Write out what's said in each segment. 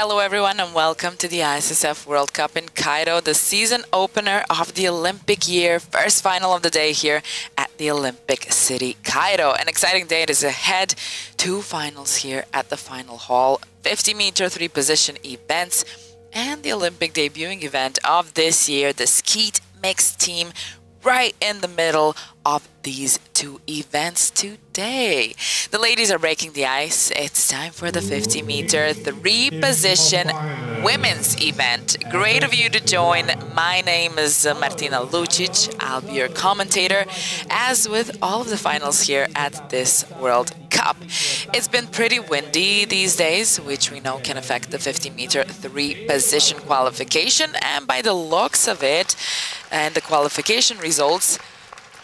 Hello, everyone, and welcome to the ISSF World Cup in Cairo, the season opener of the Olympic year, first final of the day here at the Olympic City, Cairo. An exciting day is ahead. Two finals here at the final hall, 50 meter three position events, and the Olympic debuting event of this year, the skeet mixed team right in the middle of these two events today. The ladies are breaking the ice. It's time for the 50 meter three position women's event. Great of you to join. My name is Martina Lucic. I'll be your commentator, as with all of the finals here at this World Cup. It's been pretty windy these days, which we know can affect the 50 meter three position qualification. And by the looks of it, and the qualification results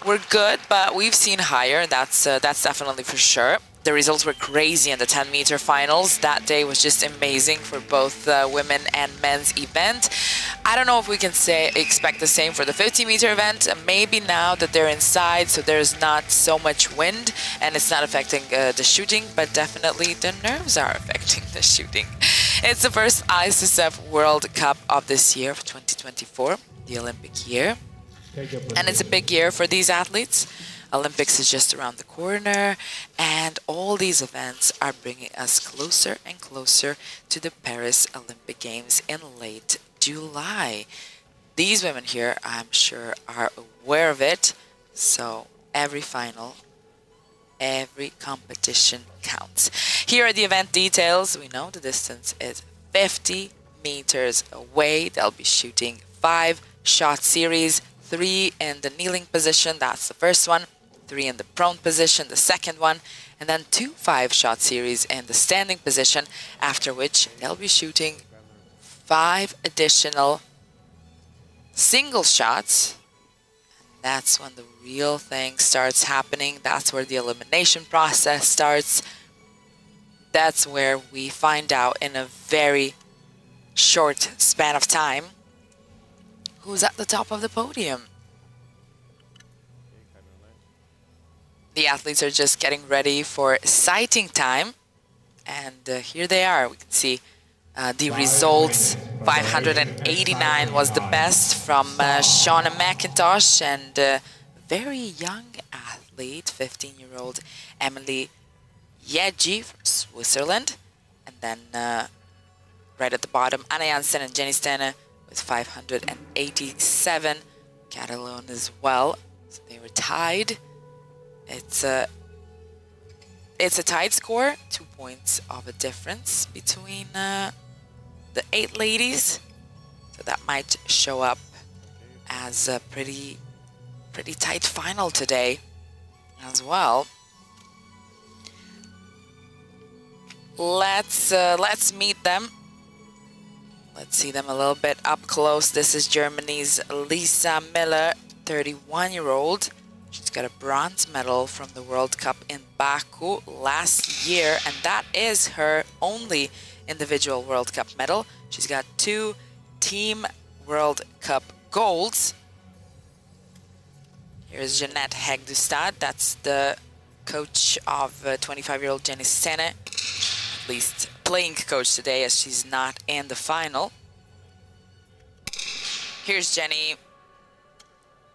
were good, but we've seen higher. That's uh, that's definitely for sure. The results were crazy in the 10 meter finals. That day was just amazing for both the women and men's event. I don't know if we can say expect the same for the 50 meter event. Maybe now that they're inside, so there's not so much wind and it's not affecting uh, the shooting, but definitely the nerves are affecting the shooting. It's the first ISSF World Cup of this year, 2024, the Olympic year. And it's a big year for these athletes. Olympics is just around the corner, and all these events are bringing us closer and closer to the Paris Olympic Games in late July. These women here, I'm sure, are aware of it, so every final, every competition counts. Here are the event details. We know the distance is 50 meters away. They'll be shooting five shot series, three in the kneeling position, that's the first one, three in the prone position, the second one, and then two five shot series in the standing position, after which they'll be shooting five additional single shots. That's when the real thing starts happening. That's where the elimination process starts. That's where we find out in a very short span of time who's at the top of the podium. The athletes are just getting ready for sighting time. And uh, here they are. We can see uh, the results. 589 was the best from uh, Seonaid McIntosh and uh, very young athlete, 15-year-old Emily Jäggi from Switzerland. And then uh, right at the bottom, Anna Janssen and Jenny Stene with 587. Catalan as well. So they were tied. It's a it's a tied score, two points of a difference between uh, the eight ladies. So that might show up as a pretty pretty tight final today as well. Let's uh, let's meet them. Let's see them a little bit up close. This is Germany's Lisa Miller, 31-year-old. She's got a bronze medal from the World Cup in Baku last year, and that is her only individual World Cup medal. She's got two Team World Cup golds. Here's Jeanette Hegg Duestad. That's the coach of 25-year-old uh, Jenny Stene at least playing coach today as she's not in the final. Here's Jenny.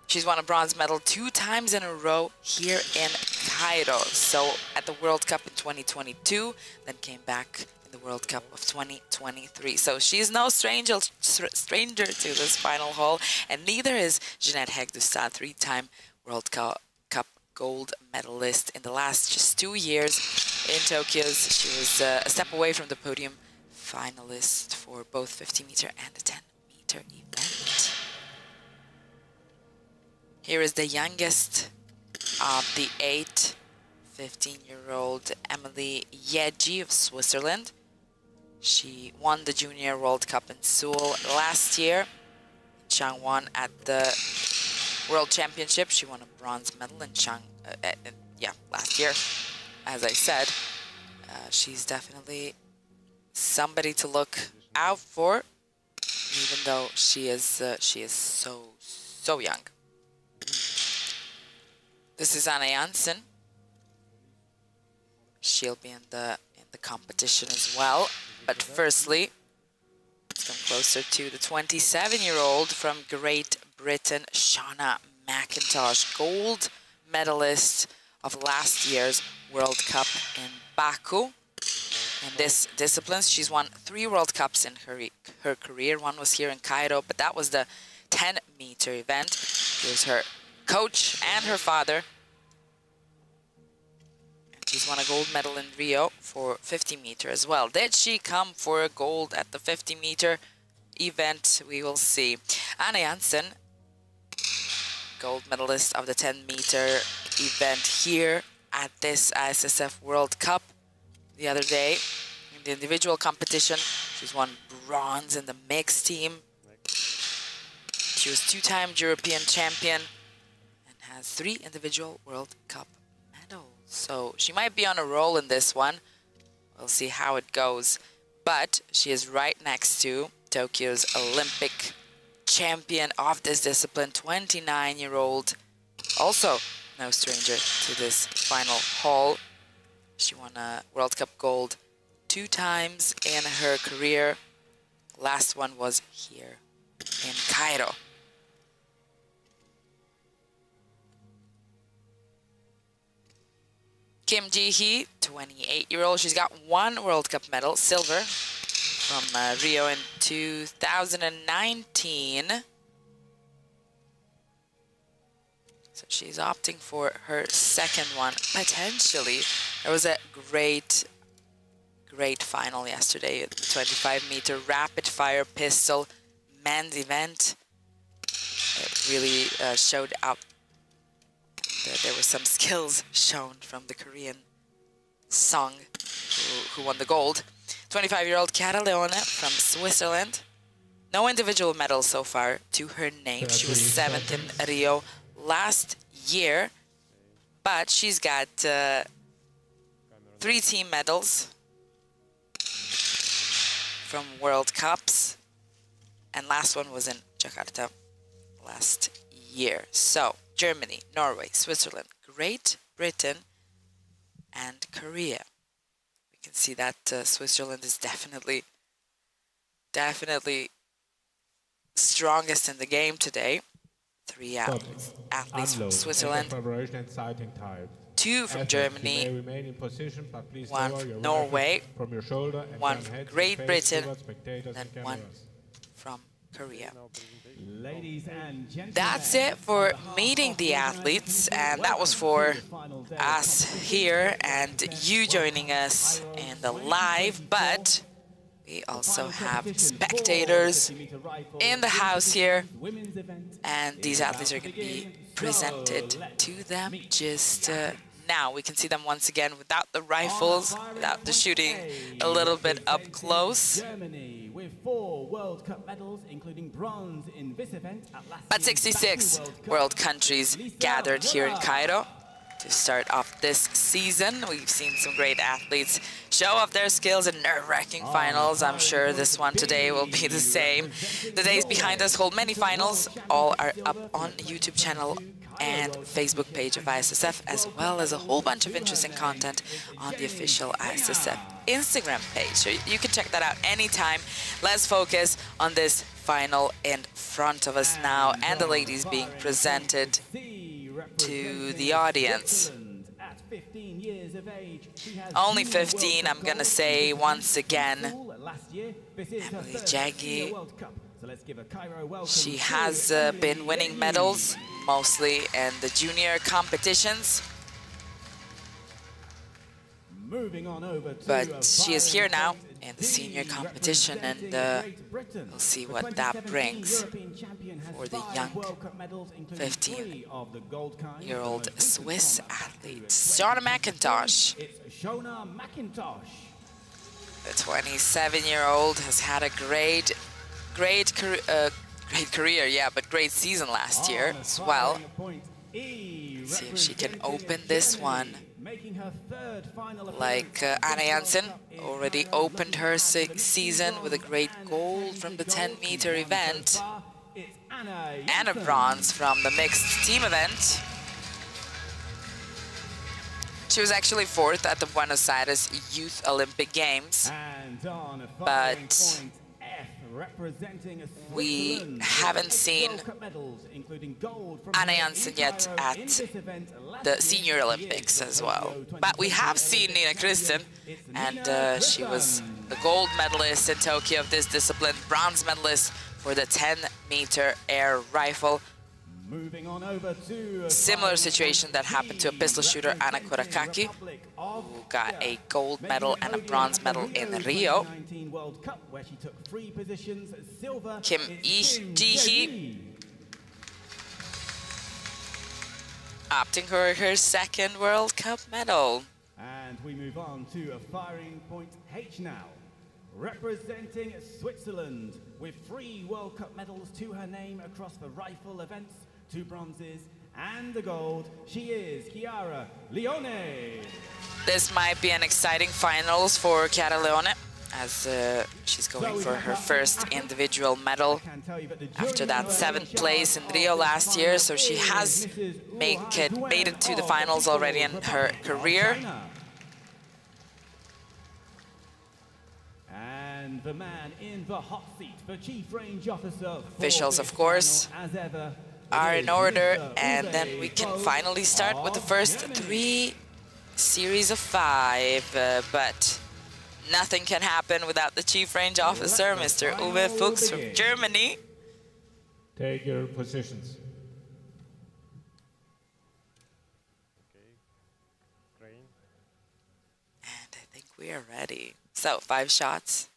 She's won a bronze medal two times in a row here in Cairo. So at the World Cup in 2022, then came back in the World Cup of 2023. So she's no stranger stranger to this final hall, and neither is Jeanette Hegg Duestad, three-time World Cup gold medalist in the last just two years in Tokyo. She was uh, a step away from the podium finalist for both 50 meter and the 10 meter event. Here is the youngest of the eight, 15-year-old Emily Jäggi of Switzerland. She won the Junior World Cup in Seoul last year. Changwon at the World Championship. She won a bronze medal in Chang, uh, uh, yeah, last year. As I said, uh, she's definitely somebody to look out for, even though she is uh, she is so so young. This is Anna Janssen. She'll be in the in the competition as well. But firstly, Let's come closer to the 27-year-old from Great Britain, Seonaid McIntosh, gold medalist of last year's World Cup in Baku. In this discipline, she's won three World Cups in her, her career. One was here in Cairo, but that was the 10-meter event. Here's her coach and her father. She's won a gold medal in Rio for 50 meter as well. Did she come for a gold at the 50 meter event? We will see. Anna Janssen, gold medalist of the 10 meter event here at this ISSF World Cup the other day. In the individual competition, she's won bronze in the mixed team. She was two-time European champion has three individual World Cup medals. so she might be on a roll in this one. We'll see how it goes. But she is right next to Tokyo's Olympic champion of this discipline, 29-year-old. Also no stranger to this final haul. She won a World Cup gold two times in her career. Last one was here in Cairo. Kim Ji-hee, 28-year-old. She's got one World Cup medal, silver, from uh, Rio in 2019. So she's opting for her second one, potentially. There was a great, great final yesterday, the 25-meter rapid-fire pistol men's event. It really uh, showed up there were some skills shown from the Korean Song, who, who won the gold. 25-year-old Chiara Leone from Switzerland. No individual medals so far to her name. She was seventh in Rio last year, but she's got uh, three team medals from World Cups, and last one was in Jakarta last year. So Germany, Norway, Switzerland, Great Britain, and Korea. We can see that uh, Switzerland is definitely, definitely strongest in the game today. Three athletes, athletes from Switzerland, two from Germany, one from Norway, from one from Great Britain, and one from Korea. That's it for meeting the athletes, and that was for us here and you joining us in the live, but we also have spectators in the house here, and these athletes are going to be presented to them just uh, now. We can see them once again without the rifles, without the shooting, a little bit up close. Germany with four World Cup medals, including bronze in this event But 66 World countries gathered here in Cairo to start off this season. We've seen some great athletes show off their skills in nerve-wracking finals. I'm sure this one today will be the same. The days behind us hold many finals. All are up on YouTube channel and Facebook page of ISSF, as well as a whole bunch of interesting content on the official ISSF Instagram page. So you can check that out anytime. Let's focus on this final in front of us now and the ladies being presented to the audience. Only 15, I'm going to say once again. Emily Jaggi. She has uh, been winning medals, mostly in the junior competitions. But she is here now in the senior competition and uh, we'll see what that brings for the young 15-year-old Swiss athlete, Seonaid McIntosh. The 27-year-old has had a great, great, uh, great career, yeah, but great season last year as well. Let's see if she can open this one. like uh, Anna Janssen already opened her se season with a great gold from the 10-meter event. and a bronze from the mixed team event. She was actually fourth at the Buenos Aires Youth Olympic Games, but we haven't seen Anna Janssen yet at the Senior Olympics as well. But we have seen Nina Christen, and uh, she was the gold medalist in Tokyo of this discipline, bronze medalist for the 10-meter air rifle. Similar situation that happened to a pistol shooter, Anna Korakaki, who got a gold medal and a bronze medal in Rio. Cup, positions, Kim Ji-hee opting for her second World Cup medal. And we move on to a firing point H now. Representing Switzerland with three World Cup medals to her name across the rifle events, two bronzes and the gold. She is Chiara Leone. This might be an exciting finals for Chiara Leone as uh, she's going for her first individual medal after that seventh place in Rio last year. So she has make it, made it to the finals already in her career. And the man in the hot seat, the chief range officer. Officials, of course, are in order, and then we can finally start with the first three series of five. Uh, but nothing can happen without the chief range officer, Mr. Uwe Fuchs from Germany. Take your positions. And I think we are ready. So five shots,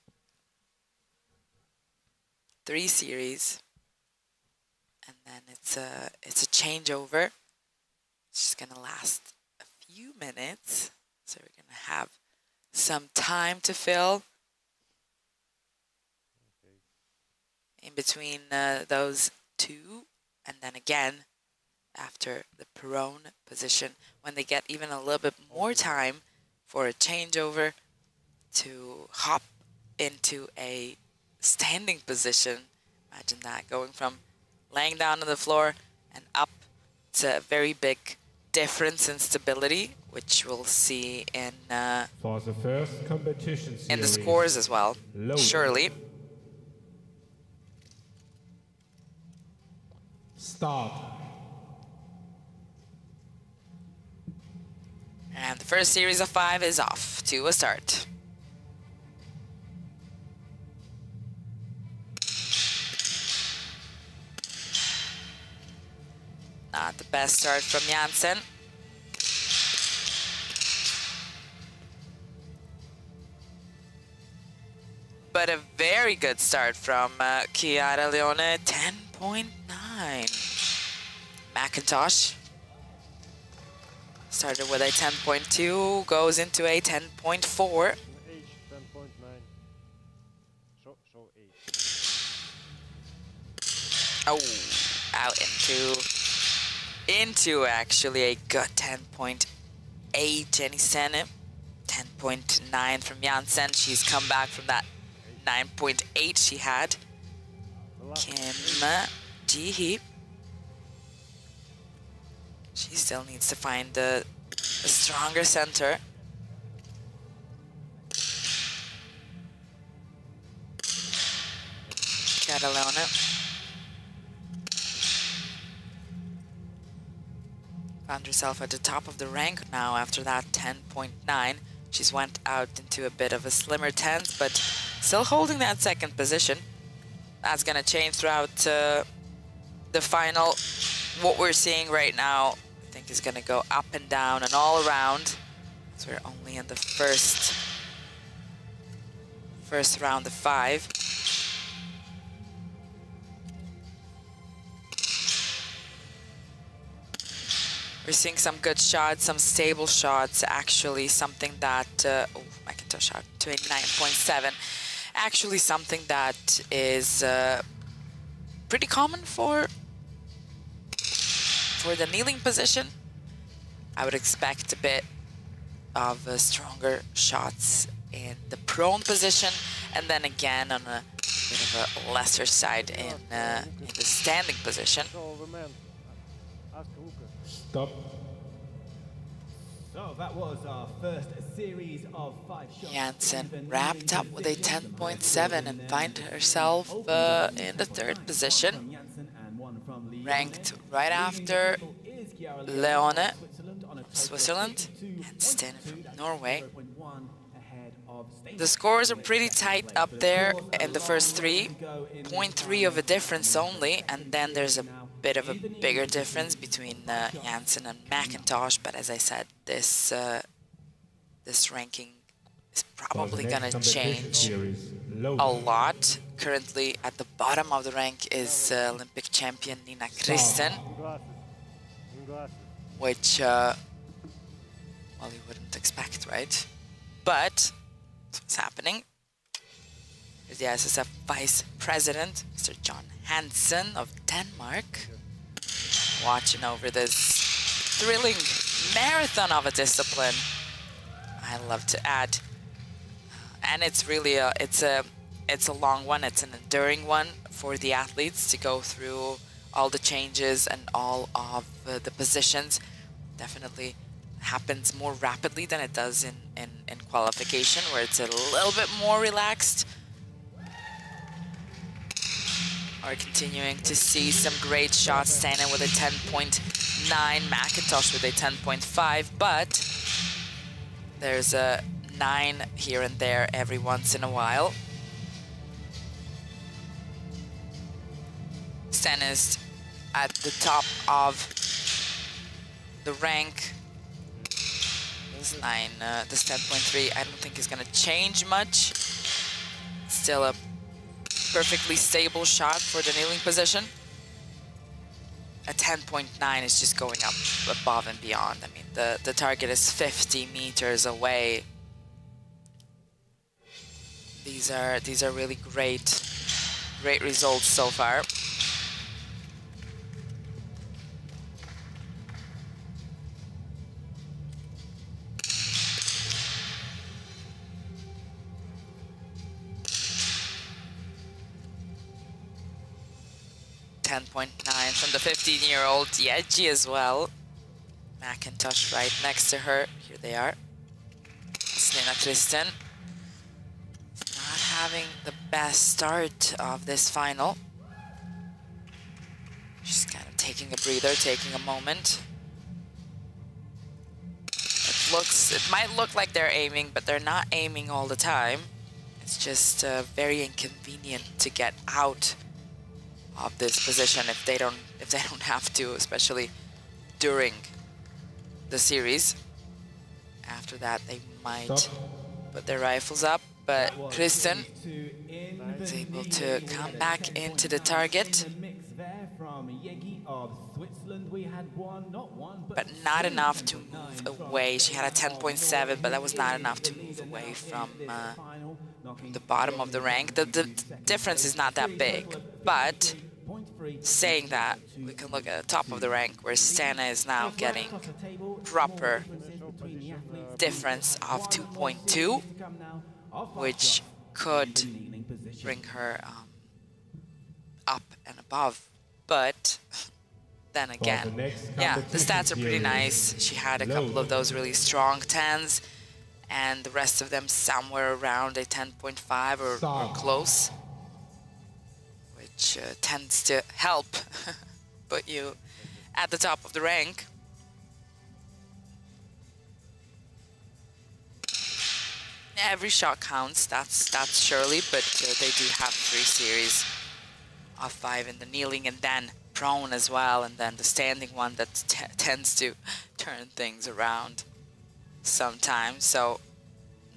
three series, and then it's a it's a changeover. It's just gonna last a few minutes, so we're gonna have some time to fill in between uh, those two, and then again after the prone position when they get even a little bit more time for a changeover to hop into a standing position. Imagine that, going from laying down on the floor and up to a very big difference in stability, which we'll see in uh, For the first competition in the scores as well, Load. surely. Start. And the first series of five is off to a start. Not the best start from Janssen. But a very good start from uh, Chiara Leone, 10.9. McIntosh started with a 10.2, goes into a 10.4. H 10.9. So, so 8. Oh, out into into actually a good 10.8 Jenny Stene. 10.9 from Janssen. She's come back from that 9.8 she had. Kim Ji-hee. She still needs to find the, the stronger center. Catalona. Found herself at the top of the rank now after that 10.9. She's went out into a bit of a slimmer 10th, but still holding that second position. That's going to change throughout uh, the final. What we're seeing right now, I think is going to go up and down and all around. So we're only in the first first round of five. We're seeing some good shots, some stable shots, actually something that, uh, oh, McIntosh shot to a 9.7. Actually something that is uh, pretty common for, for the kneeling position. I would expect a bit of uh, stronger shots in the prone position, and then again on a bit of a lesser side in, uh, in the standing position. Stop. So that was our first series of five shots. Janssen wrapped up with a 10.7 and find herself uh, in the third position, From Janssen and one from Leone. ranked right after people is Chiara Leone, Switzerland on a total of Switzerland, 62 and Stene from Norway. 0.1 ahead of Stacey. The scores are pretty tight up there in the first three, 0.3 of a difference only, and then there's a bit of a bigger difference between uh, and McIntosh. But as I said, this uh, this ranking is probably gonna change a lot. Currently at the bottom of the rank is uh, Olympic champion Nina Christen, which, uh, well, you wouldn't expect, right? But what's happening. Here's the ISSF Vice President, Mr. John Hansen of Denmark, watching over this thrilling marathon of a discipline. I love to add, and it's really a it's a it's a long one. It's an enduring one for the athletes to go through all the changes and all of uh, the positions. Definitely happens more rapidly than it does in, in, in qualification, where it's a little bit more relaxed. Are continuing to see some great shots. Stene with a 10.9, McIntosh with a 10.5, but there's a 9 here and there every once in a while. Stennis at the top of the rank. This 9, uh, this 10.3, I don't think is going to change much. Still a perfectly stable shot for the kneeling position. A 10.9 is just going up above and beyond. I mean, the, the target is 50 meters away. These are these are really great, great results so far. Ten point nine from the fifteen-year-old Jäggi as well. McIntosh right next to her. Here they are. Snina Christen not having the best start of this final. She's kind of taking a breather, taking a moment. It looks, it might look like they're aiming, but they're not aiming all the time. It's just uh, very inconvenient to get out of this position if they don't, if they don't have to, especially during the series. After that, they might Stop. put their rifles up, but Christen series two in is able to come We had a back into the target. in the mix there from Jäggi of Switzerland. We had one, but, but not enough to move away. She had a 10.7, but that was not enough to move away from uh, the bottom of the rank. The, the difference is not that big, but saying that, we can look at the top of the rank where Stene is now getting proper difference of 2.2, which could bring her um, up and above. But then again, yeah, the stats are pretty nice. She had a couple of those really strong 10s, and the rest of them somewhere around a 10.5 or, or close, which uh, tends to help put you at the top of the rank. Every shot counts, that's that's surely, but uh, they do have three series of five in the kneeling and then prone as well, and then the standing one that tends to turn things around sometimes. So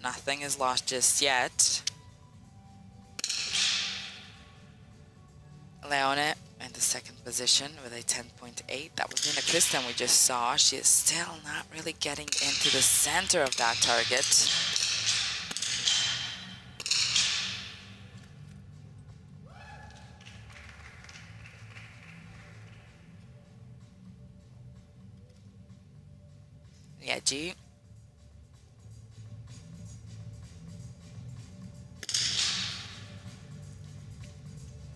nothing is lost just yet. Leone in the second position with a 10.8. That was Nina Christen we just saw. She is still not really getting into the center of that target. Yeah, G.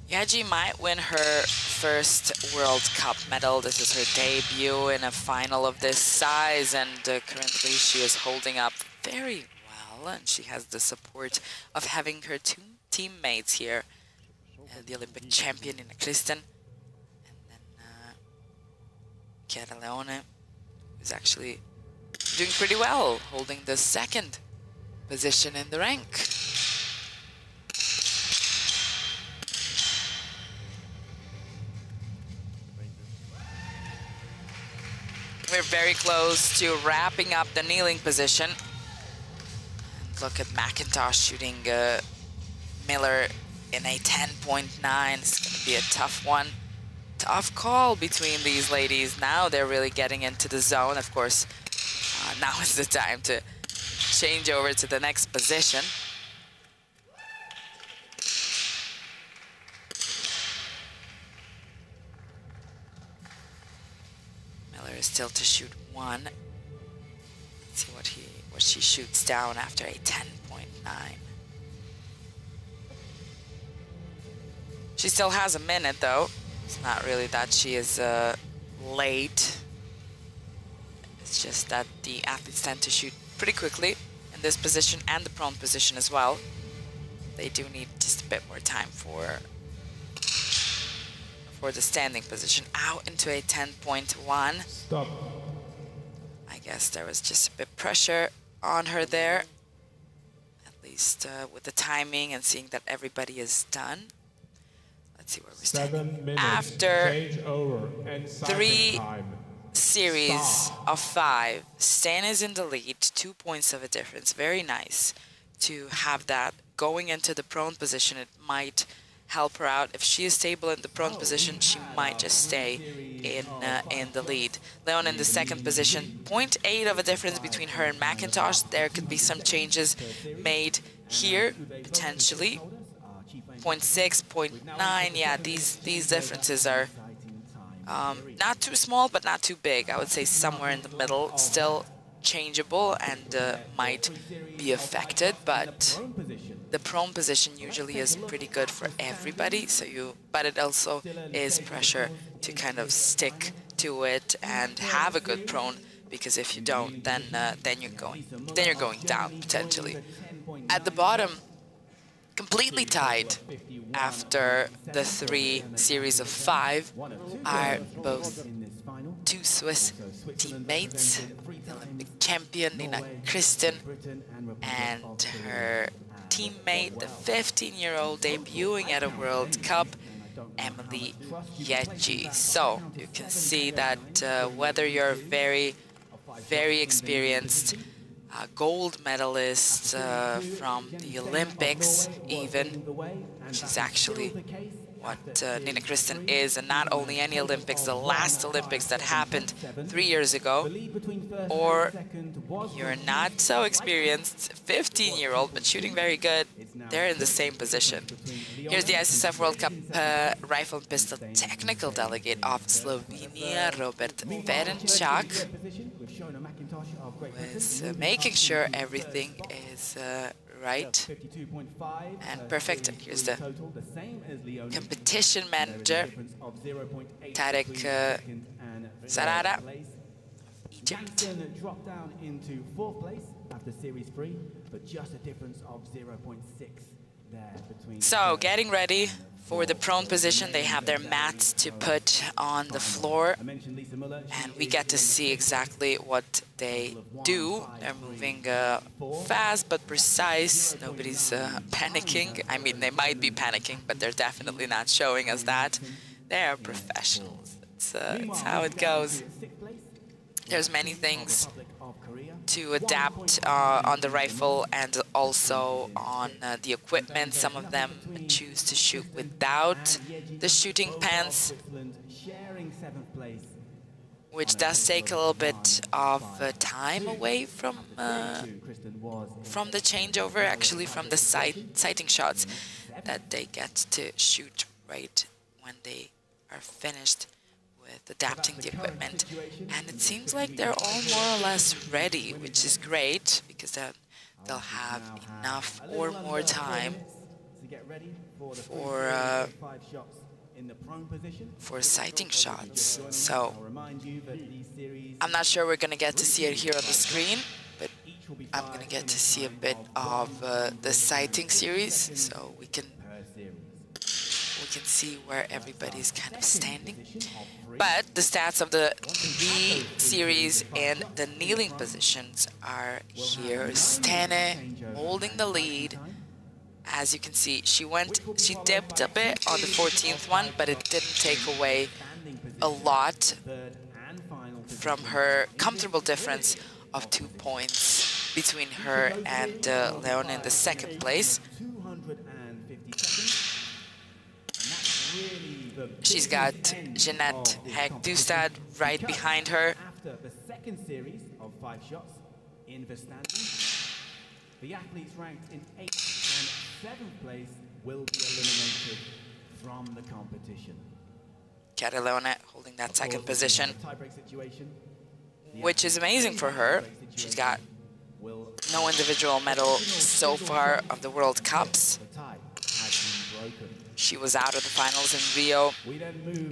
Jäggi might win her first World Cup medal. This is her debut in a final of this size, and uh, currently she is holding up very well, and she has the support of having her two teammates here, uh, the Olympic champion Nina Christen, and then uh, Chiara Leone, who's actually doing pretty well, holding the second position in the rank. We're very close to wrapping up the kneeling position. Look at McIntosh shooting uh, Miller in a 10.9. It's going to be a tough one. Tough call between these ladies. Now they're really getting into the zone. Of course, uh, now is the time to change over to the next position. Miller is still to shoot one. Let's see what he what she shoots down after a 10.9. She still has a minute though. It's not really that she is uh, late. It's just that the athletes tend to shoot pretty quickly in this position and the prone position as well. They do need just a bit more time for for the standing position. Out into a 10.1. Stop. I guess there was just a bit pressure on her there. At least uh, with the timing and seeing that everybody is done. Let's see where we're Seven standing. After over and three time. series Stop. of five. Stene is in the lead, two points of a difference. Very nice to have that going into the prone position. It might help her out. If she is stable in the prone position, she might just stay in uh, in the lead. Leone in the second position, 0.8 of a difference between her and McIntosh. There could be some changes made here, potentially. 0.6, 0.9, yeah, these, these differences are um, not too small, but not too big. I would say somewhere in the middle, still changeable and uh, might be affected, but the prone position usually is pretty good for everybody. So you, but it also is pressure to kind of stick to it and have a good prone, because if you don't, then uh, then you're going then you're going down potentially. At the bottom, completely tied after the three series of five are both two Swiss teammates, Olympic champion Nina Christen and her teammate, the 15-year-old debuting at a World Cup, Emily Jäggi. So you can see that uh, whether you're very, very experienced uh, gold medalist uh, from the Olympics even, she's actually what uh, Nina Christen is, and not only any Olympics, the last Olympics that happened three years ago, or you're not so experienced, 15-year-old, but shooting very good, they're in the same position. Here's the ISSF World Cup uh, Rifle and Pistol Technical Delegate of Slovenia, Robert Ferenchak, with uh, making sure everything is uh, right and perfect. Here's the competition manager, Tarek uh, Sarara, Egypt. dropped down into fourth place after series three, but just a difference of 0.6 there between. So getting ready for the prone position, they have their mats to put on the floor, and we get to see exactly what they do. They're moving uh, fast but precise. Nobody's uh, panicking. I mean, they might be panicking, but they're definitely not showing us that. They're professionals. It's, uh, it's how it goes. There's many things to adapt uh, on the rifle and also on uh, the equipment. Some of them choose to shoot without the shooting pants, which does take a little bit of uh, time away from uh, from the changeover, actually from the sight sighting shots that they get to shoot right when they are finished adapting the equipment. And it seems like they're all more or less ready, which is great because then they'll have enough or more time to get ready for the For, uh, five shots in the prone position. for sighting shots. So I'll remind you that these series I'm not sure we're gonna get to see it here on the screen, but each will be I'm gonna get to see a bit of uh, the sighting series, so we can we can see where everybody's kind of standing. But the stats of the B series and the kneeling positions are here. Stene holding the lead. As you can see, she went, she dipped a bit on the 14th one, but it didn't take away a lot from her comfortable difference of two points between her and uh, Leone in the second place. 250 seconds. And that's really the She's got Jeanette of Heck. Dustad right behind her. After the second series of five shots in the standing, the athletes ranked in eighth and seventh place will be eliminated from the competition. Kata Leonet holding that second position, a Tiebreak situation. the which is amazing for her. She's got no individual medal so far of the World Cups. the tie has been broken. She was out of the finals in Rio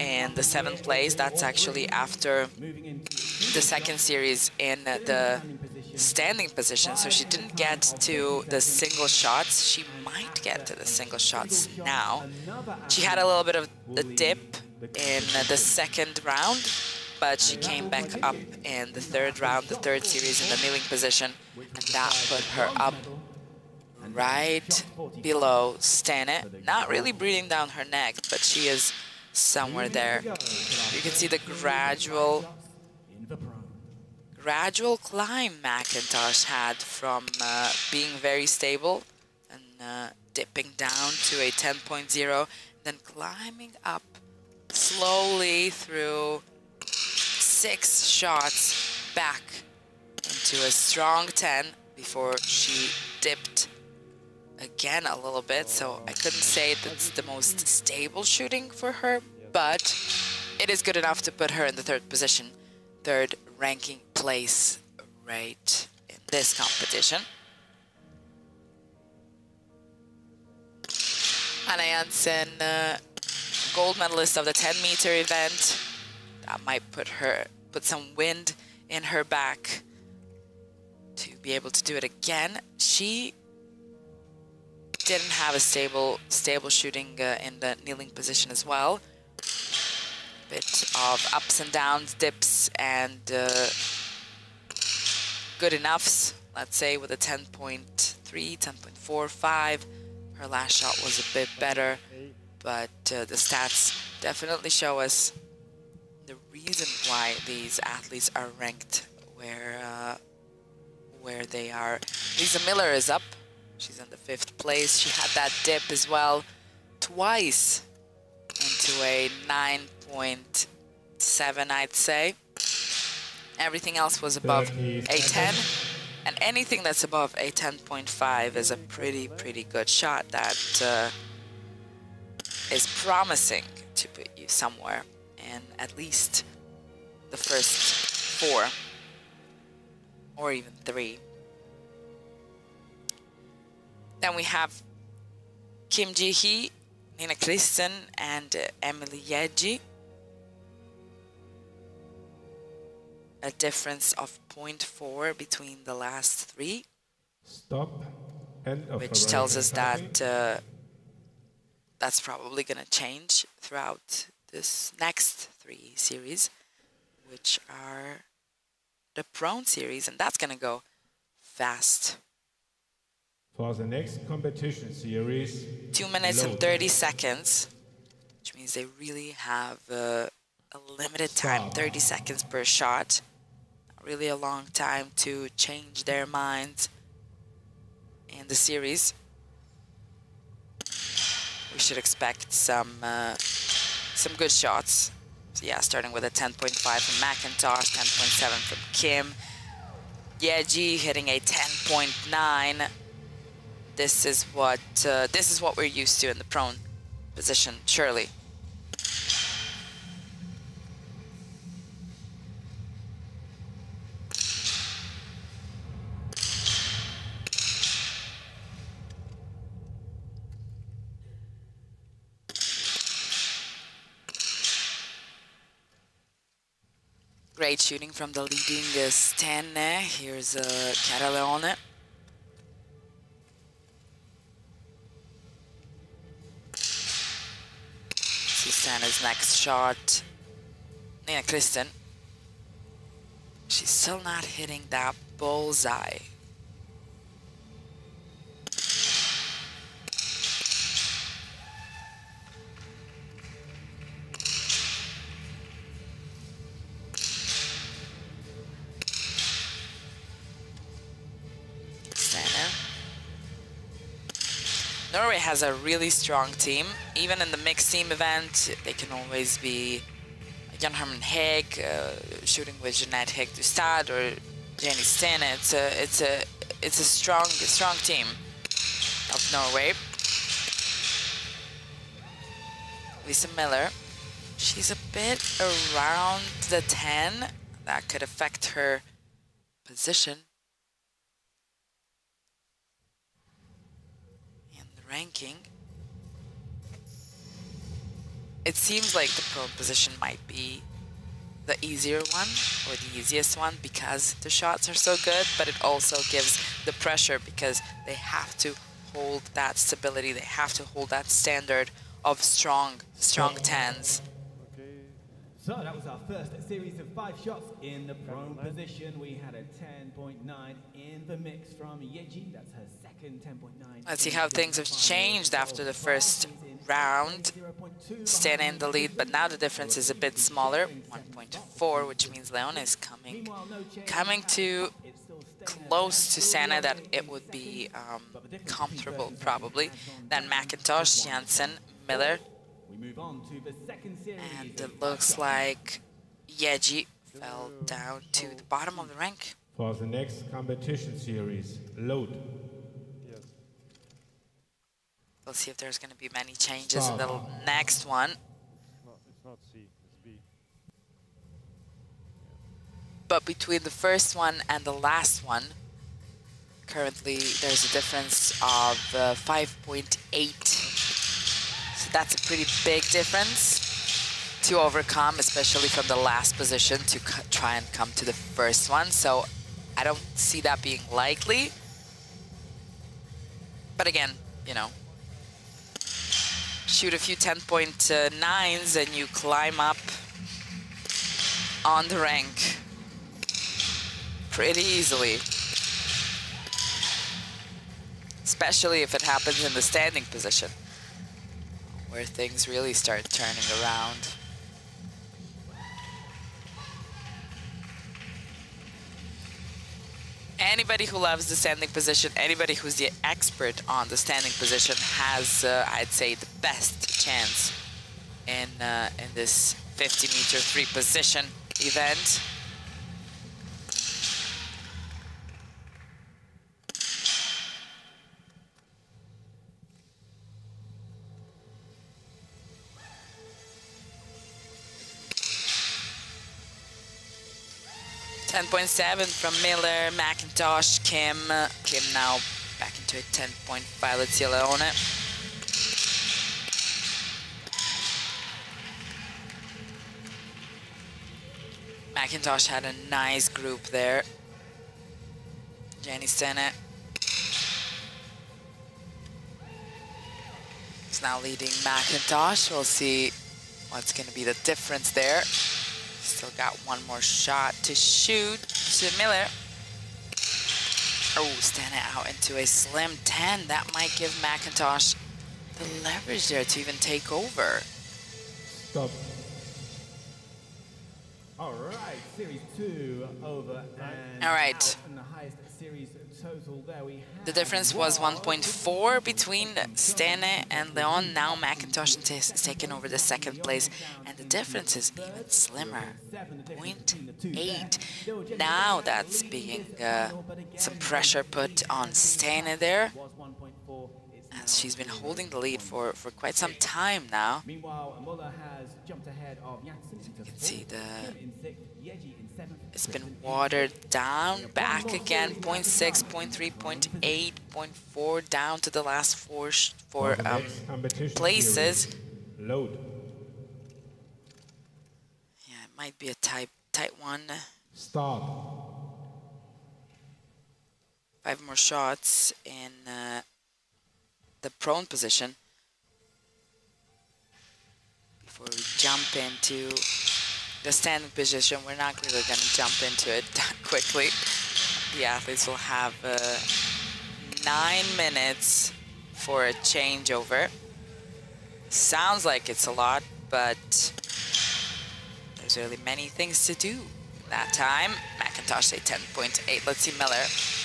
and the seventh place. That's actually after the second series in the standing position. So she didn't get to the single shots. She might get to the single shots now. She had a little bit of a dip in the second round, but she came back up in the third round, the third series in the kneeling position, and that put her up right below Stene. Not really breathing down her neck, but she is somewhere there. You can see the gradual gradual climb McIntosh had from uh, being very stable and uh, dipping down to a 10.0, then climbing up slowly through six shots back into a strong 10 before she dipped again a little bit. So I couldn't say that's the most stable shooting for her, but it is good enough to put her in the third position, third ranking place right in this competition. Anna Janssen, uh, gold medalist of the 10 meter event. That might put her, put some wind in her back to be able to do it again. She didn't have a stable, stable shooting uh, in the kneeling position as well. Bit of ups and downs, dips, and uh, good enoughs. Let's say with a 10.3, 10.45. Her last shot was a bit better, but uh, the stats definitely show us the reason why these athletes are ranked where uh, where they are. Lisa Miller is up. She's in the fifth place. She had that dip as well twice into a 9.7, I'd say. Everything else was above a 10. And anything that's above a 10.5 is a pretty, pretty good shot that uh, is promising to put you somewhere in at least the first four or even three. Then we have Kim Ji-hee, Nina Christen, and uh, Emily Jäggi. A difference of 0.4 between the last three, Stop. End of which tells us that uh, that's probably going to change throughout this next three series, which are the prone series, and that's going to go fast. For the next competition series, Two minutes and 30 seconds, which means they really have uh, a limited time, Stop. 30 seconds per shot. Really a long time to change their minds in the series. We should expect some uh, some good shots. So yeah, starting with a 10.5 from McIntosh, 10.7 from Kim. Jäggi hitting a 10.9 this is what uh, this is what we're used to in the prone position, surely. Great shooting from the leading uh, Stan. Here's uh, Chiara Leone. Stene's next shot. Nina Christen. She's still not hitting that bullseye. Norway has a really strong team. Even in the mixed team event, they can always be Jon-Hermann Hegg uh, shooting with Jeanette Hegg Duestad or Jenny Stene. It's a it's a it's a strong strong team of Norway. Lisa Miller, she's a bit around the 10. That could affect her position in the ranking. It seems like the prone position might be the easier one or the easiest one because the shots are so good, but it also gives the pressure because they have to hold that stability, they have to hold that standard of strong, strong tens. Okay. So that was our first series of five shots in the prone position. We had a 10.9 in the mix from Jäggi. That's her second 10.9. Let's see how things have changed after the first round. Stene in the lead, but now the difference is a bit smaller, 1.4, which means Leon is coming, coming to close to Sana that it would be um, comfortable probably. Then McIntosh, Janssen, Miller, We move on to the second series. and it looks like Jäggi fell down to the bottom of the rank. For the next competition series, load. Yes. We'll see if there's going to be many changes in the next one. No, it's not C. It's B. But between the first one and the last one, currently there's a difference of uh, 5.8. That's a pretty big difference to overcome, especially from the last position to try and come to the first one. So I don't see that being likely. But again, you know, shoot a few 10.9s uh, and you climb up on the rank pretty easily. Especially if it happens in the standing position, where things really start turning around. Anybody who loves the standing position, anybody who's the expert on the standing position has, uh, I'd say, the best chance in, uh, in this 50 meter three position event. Ten point seven from Miller, McIntosh, Kim. Kim now back into a ten point five. Let's see Leone. McIntosh had a nice group there. Jenny Stene is now leading McIntosh. We'll see what's going to be the difference there. Still got one more shot to shoot to Miller. Oh, standing out into a slim 10. That might give McIntosh the leverage there to even take over. Stop. All right, series two over and All right. out, and the highest series total there we have. The difference was 1.4 between Stene and Leon. Now McIntosh is taking over the second place, and the difference is even slimmer. 0.8. Now that's being uh, some pressure put on Stene there, Was 1.4. It's as she's been holding the lead for, for quite some time now. Meanwhile, Muller has jumped ahead of Janssen see the- Kim in sixth, Jäggi in seventh. It's been watered down, back again, 0.6, 0.3, 0.8, 0.4, down to the last four, sh- four the um, competition places. load. Yeah, it might be a tight, tight one. Start. Five more shots in uh, the prone position before we jump into the standing position. We're not really going to jump into it that quickly. The athletes will have uh, nine minutes for a changeover. Sounds like it's a lot, but there's really many things to do that time. McIntosh say 10.8. Let's see Miller.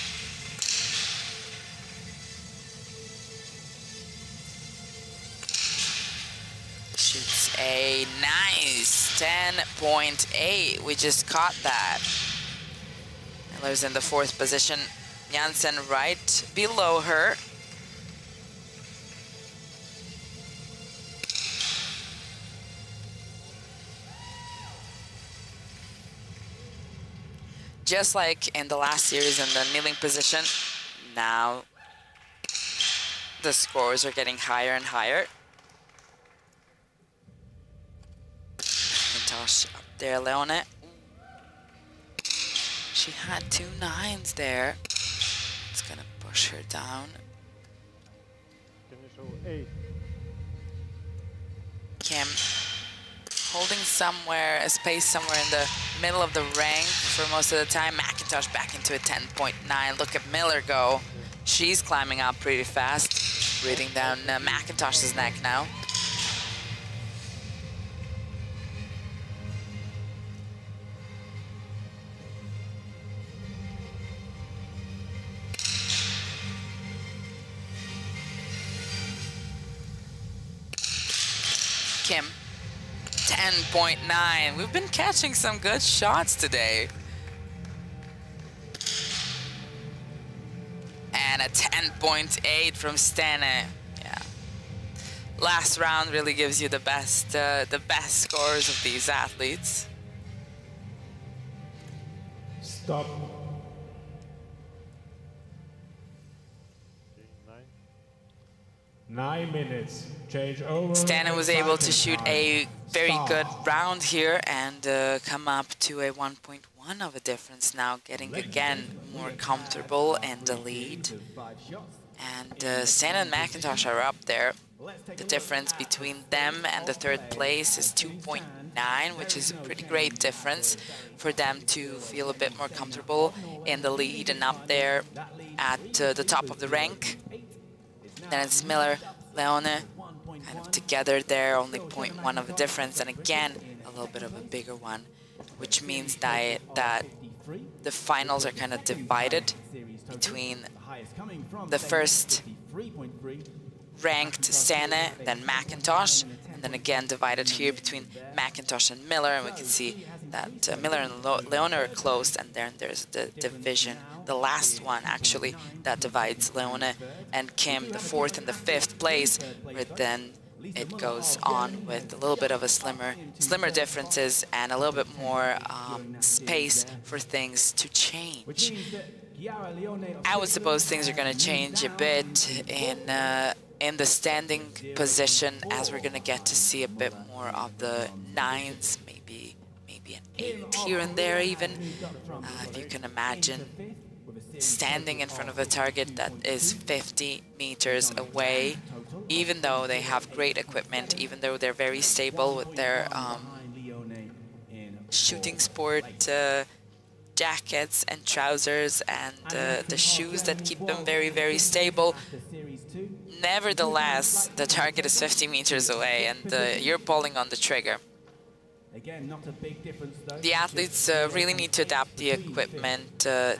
Shoots a nice 10.8. We just caught that. Miller's in the fourth position. Janssen right below her. Just like in the last series in the kneeling position, now the scores are getting higher and higher. McIntosh up there, Leone. She had two nines there. It's gonna push her down. Kim holding somewhere, a space somewhere in the middle of the rank for most of the time. McIntosh back into a 10.9. Look at Miller go. She's climbing up pretty fast, breathing down uh, McIntosh's neck now. 10.9. We've been catching some good shots today. And a 10.8 from Stene. Yeah. Last round really gives you the best, uh, the best scores of these athletes. Stop. Nine minutes. Change over. Stene was able to shoot a very good round here and uh, come up to a 1.1 of a difference now, getting again more comfortable in the lead. And uh, Stene and McIntosh are up there. The difference between them and the third place is 2.9, which is a pretty great difference for them to feel a bit more comfortable in the lead and up there at uh, the top of the rank. Then it's Miller, Leone, kind of together there, only 0.1 of a difference, and again, a little bit of a bigger one, which means that, that the finals are kind of divided between the first ranked Stene, then McIntosh, and then again divided here between McIntosh and Miller, and we can see that uh, Miller and Lo Leone are close, and then there's the division, the last one actually, that divides Leone and Kim, the fourth and the fifth place, where then it goes on with a little bit of a slimmer, slimmer differences and a little bit more um, space for things to change. I would suppose things are going to change a bit in uh, in the standing position as we're going to get to see a bit more of the nines, maybe an eight here and there even, uh, if you can imagine standing in front of a target that is 50 meters away, even though they have great equipment, even though they're very stable with their um, shooting sport uh, jackets and trousers and uh, the shoes that keep them very, very stable. Nevertheless, the target is 50 meters away and uh, you're pulling on the trigger. Again, not a big difference though. The athletes uh, really need to adapt the equipment, uh,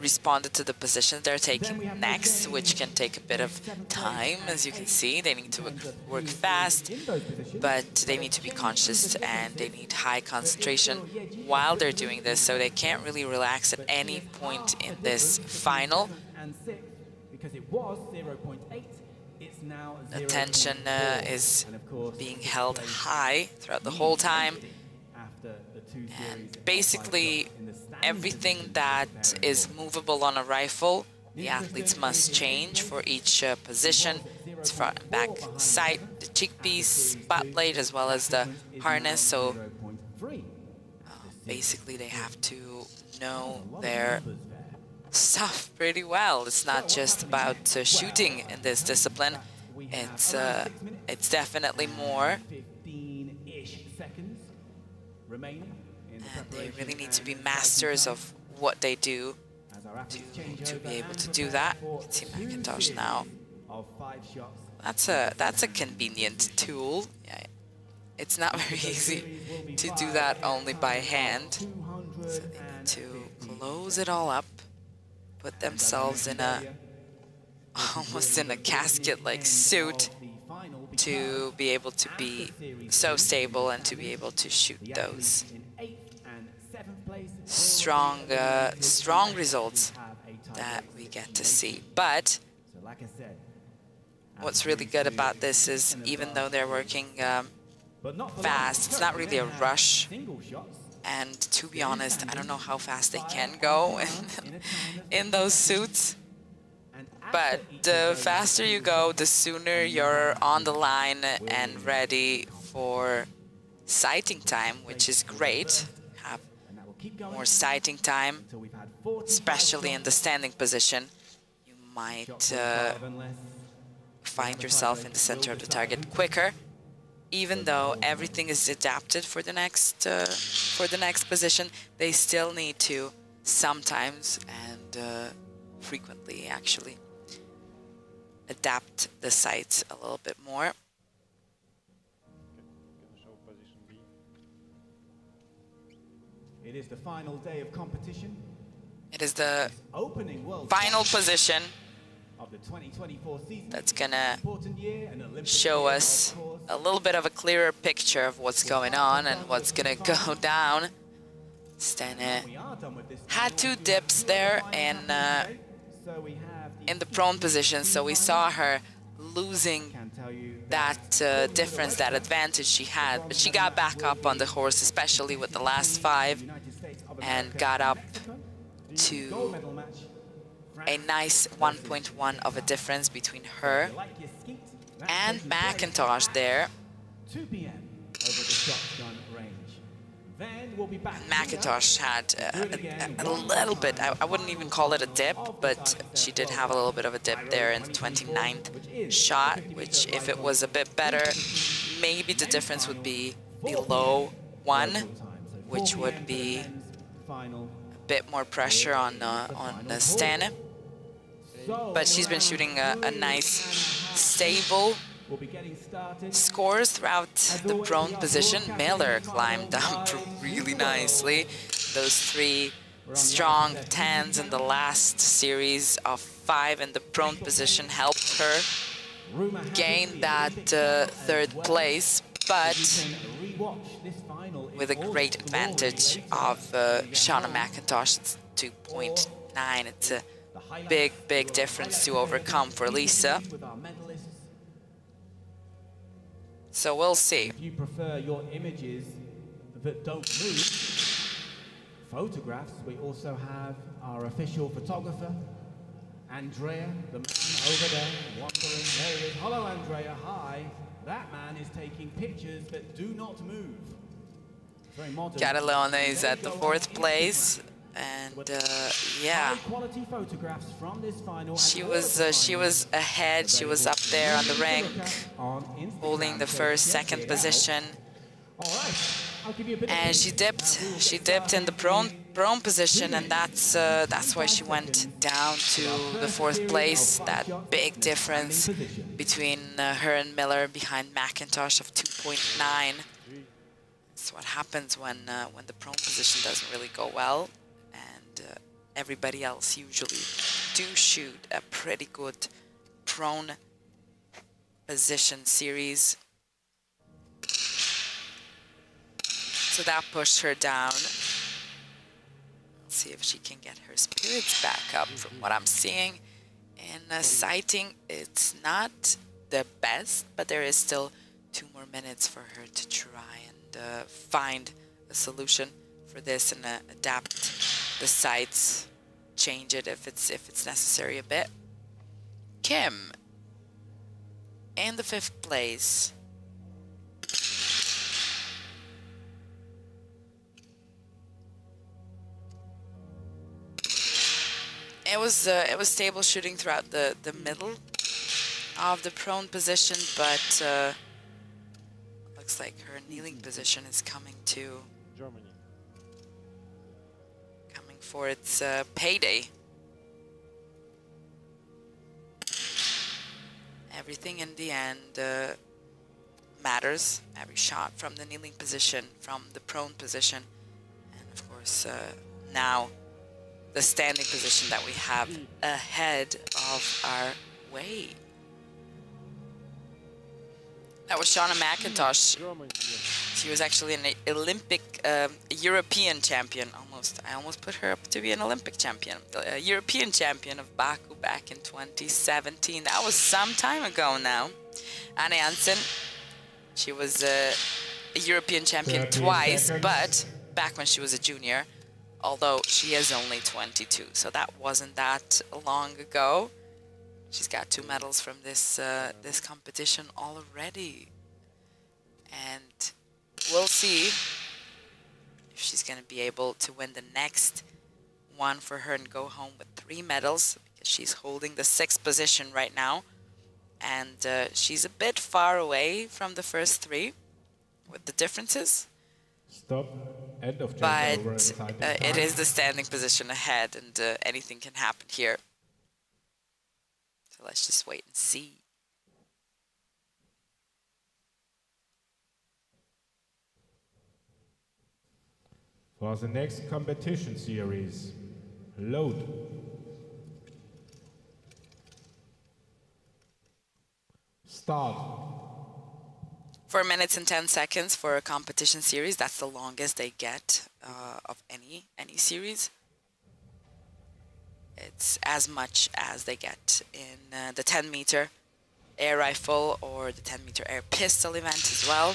responded to the position they're taking next, which can take a bit of time, as you can see. They need to work, work fast, but they need to be conscious and they need high concentration while they're doing this, so they can't really relax at any point in this final. And six, because it was 0.8, it's now The tension uh, is And of course, being held high throughout the whole time. And basically, everything that is movable on a rifle, the athletes must change for each uh, position. It's front and back sight, the cheek piece, spotlight, as well as the harness. So 0.3. basically they have to know their stuff pretty well. It's not just about uh, shooting in this discipline. It's uh, it's definitely more. 15-ish seconds remaining in the And they really need to be masters of what they do as our athletes to- to be able to do that. You can see McIntosh now. Of five shots. That's a that's a convenient tool. Yeah, it's not very easy to do that only by hand. So they need to close it all up, put themselves in a almost in a casket-like suit to be able to be so stable and to be able to shoot those strong uh, strong results that we get to see. But what's really good about this is even though they're working um, fast, it's not really a rush. And to be honest, I don't know how fast they can go in, in those suits. But the faster you go, the sooner you're on the line and ready for sighting time, which is great. Have more sighting time, especially in the standing position. You might uh, find yourself in the center of the target quicker, even though everything is adapted for the next uh, for the next position. They still need to sometimes and uh, frequently actually adapt the sights a little bit more. Can show position B. It is the final day of competition. It is the Opening World final position of the 2024 season. that's gonna show us a little bit of a clearer picture of what's going on and what's gonna go down. Stene We are done with this had two dips there in uh, So we have in the prone position, so we saw her losing Can tell you that uh, difference, that advantage she had. But she got back up on the horse, especially with the last five, United States of and got up to gold medal match. a nice 1.1 of a difference between her You like your skeet? That and place there. McIntosh had uh, a, a little bit, I, I wouldn't even call it a dip, but she did have a little bit of a dip there in the 29th shot, which if it was a bit better, maybe the difference would be below one, which would be a bit more pressure on uh, on uh, Stene. But she's been shooting a, a nice, stable We'll be getting started. scores throughout the prone position. Miller climbed up really nicely. Those three strong tens in the last series of five in the prone position helped her Rumor has it gain that uh, third place, but you can rewatch this final in with a great advantage of uh, Seonaid McIntosh. It's 2.9. It's a big, big difference to overcome for Lisa. With our medalists. So we'll see. If you prefer your images that don't move, photographs, we also have our official photographer, Andrea, the man over there, wandering. There he is. Hello, Andrea. Hi. That man is taking pictures that do not move. Very modern. Chiara Leone is at the fourth place, and uh, yeah, quality photographs from this final. she was uh, she was ahead. She was up there on the rank, holding the first, second position, All right. I'll give you a bit of and she dipped. She dipped in the prone prone position, and that's uh, that's why she went down to the fourth place. That big difference between uh, her and Miller behind McIntosh of 2.9. That's what happens when uh, when the prone position doesn't really go well, everybody else usually do shoot a pretty good prone position series. So that pushed her down. Let's see if she can get her spirits back up from what I'm seeing. In uh, sighting, it's not the best, but there is still two more minutes for her to try and uh, find a solution for this and uh, adapt the sides change it if it's if it's necessary a bit. Kim in the fifth place. It was uh, it was stable shooting throughout the the middle of the prone position, but uh, looks like her kneeling position is coming to Germany for its uh, payday. Everything in the end uh, matters. Every shot from the kneeling position, from the prone position, and of course uh, now the standing position that we have ahead of our way. That was Seonaid McIntosh. She was actually an Olympic, um, European champion. Almost, I almost put her up to be an Olympic champion, a European champion of Baku back in 2017. That was some time ago now. Anna Janssen, she was a, a European champion 30 twice, seconds. but back when she was a junior, although she is only 22, so that wasn't that long ago. She's got two medals from this uh, this competition already. And we'll see if she's going to be able to win the next one for her and go home with three medals because she's holding the sixth position right now. And uh, she's a bit far away from the first three with the differences. Stop. End of but uh, it is the standing position ahead and uh, anything can happen here let's just wait and see For the next competition series, load. Start. Four minutes and 10 seconds for a competition series. That's the longest they get uh, of any any series. It's as much as they get in uh, the 10 meter air rifle or the 10 meter air pistol event as well.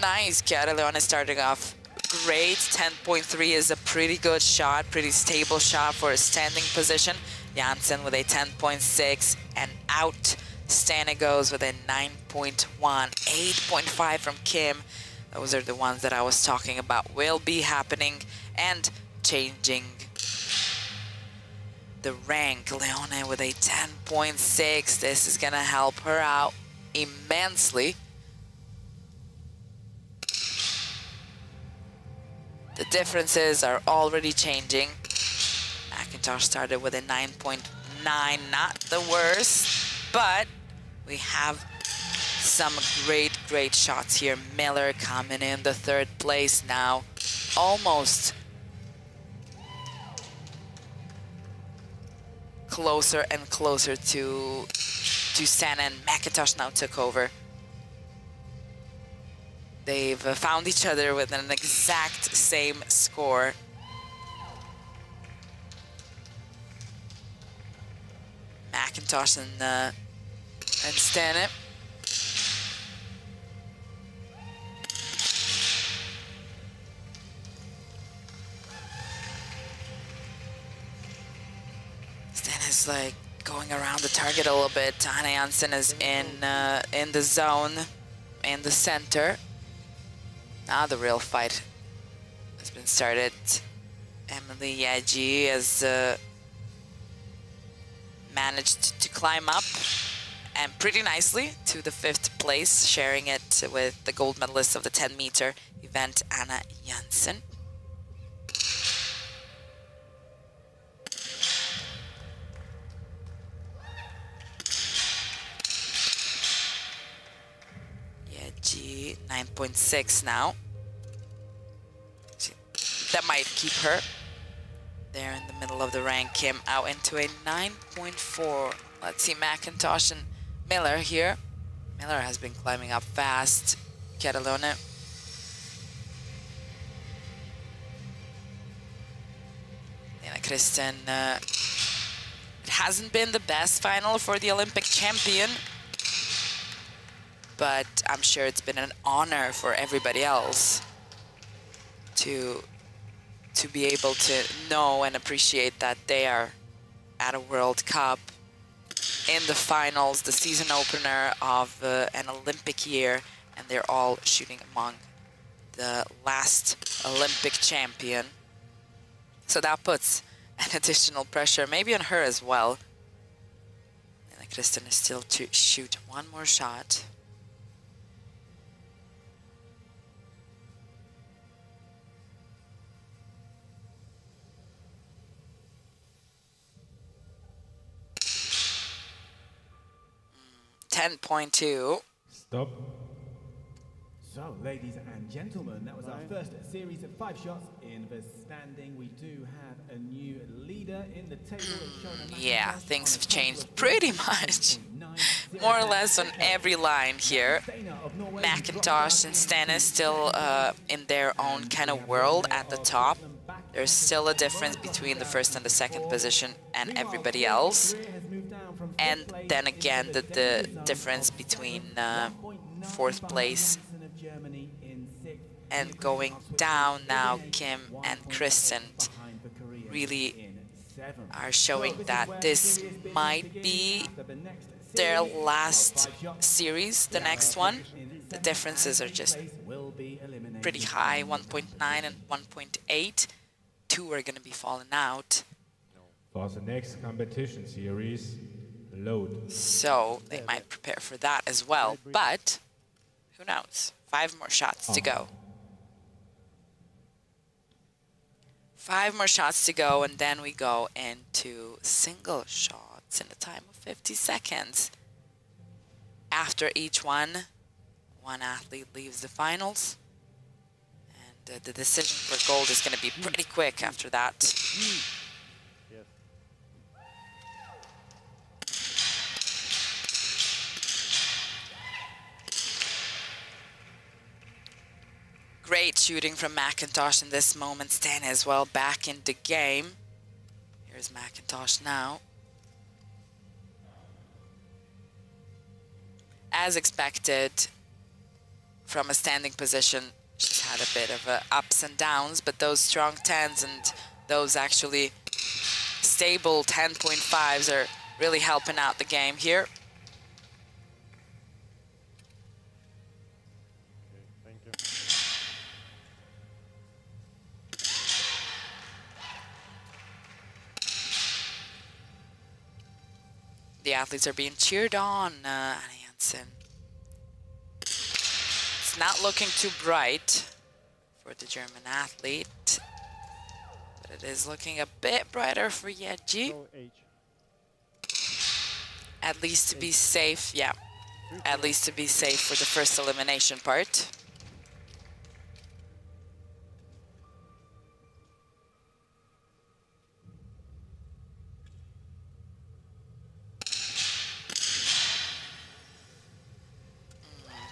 Nice, Chiara Leone starting off great. 10.3 is a pretty good shot, pretty stable shot for a standing position. Janssen with a 10.6 and out. Stene goes with a 9.1, 8.5 from Kim. Those are the ones that I was talking about will be happening and changing the rank. Leone with a 10.6. This is gonna help her out immensely. The differences are already changing. McIntosh started with a 9.9, not the worst, but we have some great, great shots here. Miller coming in the third place now, almost closer and closer to to Santa and McIntosh now took over. They've found each other with an exact same score. McIntosh and, uh, and Stanek. Is like going around the target a little bit. Hanna Janssen is in uh, in the zone, in the center. Now the real fight has been started. Emely Jäggi has uh, managed to climb up and pretty nicely to the fifth place, sharing it with the gold medalist of the 10 meter event, Anna Janssen. G 9.6 now. That might keep her there in the middle of the rank. Kim out into a 9.4. Let's see McIntosh and Miller here. Miller has been climbing up fast. Chiara Leone. Lena Christen. Uh, it hasn't been the best final for the Olympic champion but I'm sure it's been an honor for everybody else to to be able to know and appreciate that they are at a World Cup in the finals, the season opener of uh, an Olympic year, and they're all shooting among the last Olympic champion. So that puts an additional pressure, maybe on her as well. And Christen is still to shoot one more shot. Ten point two. Stop. So, ladies and gentlemen, that was our first series of five shots in the standing. We do have a new leader in the table. Yeah, things have changed pretty much. More or less on every line here. Dana McIntosh and Stennis still uh, in their own kind of world at the top. There's still a difference between the first and the second position and everybody else. And then again, the, the difference between uh, fourth place and going down now, Kim and Christen really are showing that this might be their last series, the next one. The differences are just pretty high, 1.9 and 1.8. Two are going to be falling out. For the next competition series, load. So they might prepare for that as well. But who knows? Five more shots to go. Five more shots to go, and then we go into single shots in a time of 50 seconds. After each one, one athlete leaves the finals. And uh, the decision for gold is going to be pretty quick after that. Yes. Great shooting from McIntosh in this moment. Stan as well back in the game. Here's McIntosh now. As expected, from a standing position, she's had a bit of uh, ups and downs, but those strong 10s and those actually stable 10.5s are really helping out the game here. The athletes are being cheered on, uh. It's not looking too bright for the German athlete, but it is looking a bit brighter for Jäggi. At least to be safe, yeah. At least to be safe for the first elimination part.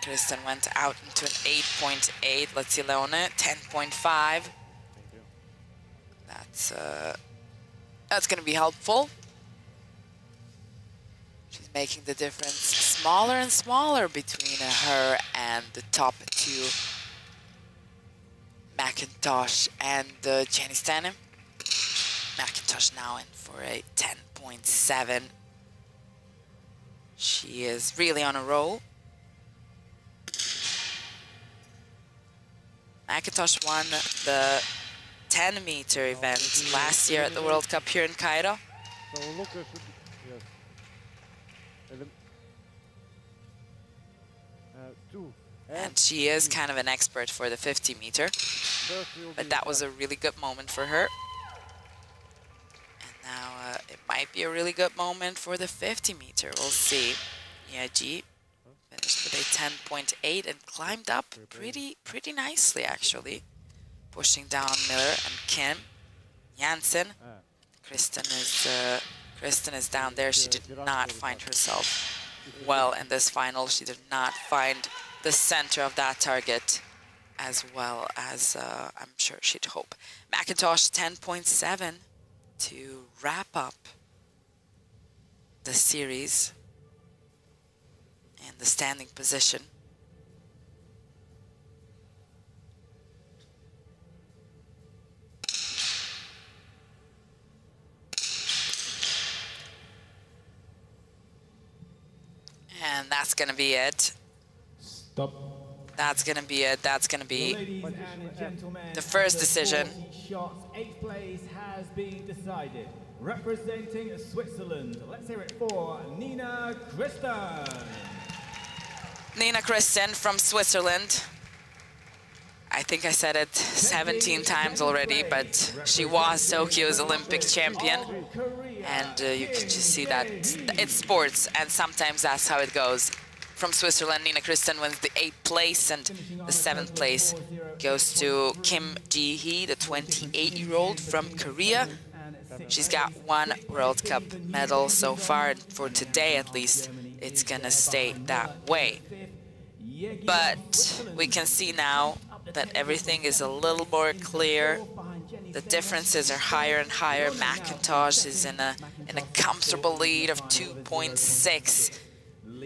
Christen went out into an 8.8. Let's see, Leone, 10.5. That's uh, that's going to be helpful. She's making the difference smaller and smaller between her and the top two, McIntosh and uh, Jenny Stanem. McIntosh now in for a 10.7. She is really on a roll. McIntosh won the 10 meter event last year at the World Cup here in Cairo. And she is kind of an expert for the 50 meter. But that was a really good moment for her. And now uh, it might be a really good moment for the 50 meter. We'll see. Jäggi finished with a 10.8 and climbed up pretty pretty nicely actually. Pushing down Miller and Kim. Janssen. Christen is uh, Christen is down there. She did not find herself well in this final. She did not find the center of that target as well as uh, I'm sure she'd hope. McIntosh 10.7 to wrap up the series the standing position. And that's going to be it. Stop. That's gonna be it. That's be Ladies and gentlemen, the first decision. shots, eighth place has been decided. Representing Switzerland, let's hear it for Nina Christen. Nina Christen from Switzerland. I think I said it 17 times already, but she was Tokyo's Olympic champion. And uh, you can just see that it's sports, and sometimes that's how it goes. From Switzerland, Nina Christen wins the eighth place, and the seventh place goes to Kim Ji-hee, the 28-year-old from Korea. She's got one World Cup medal so far, and for today at least, it's gonna stay that way. But we can see now that everything is a little more clear. The differences are higher and higher. McIntosh is in a in a comfortable lead of 2.6.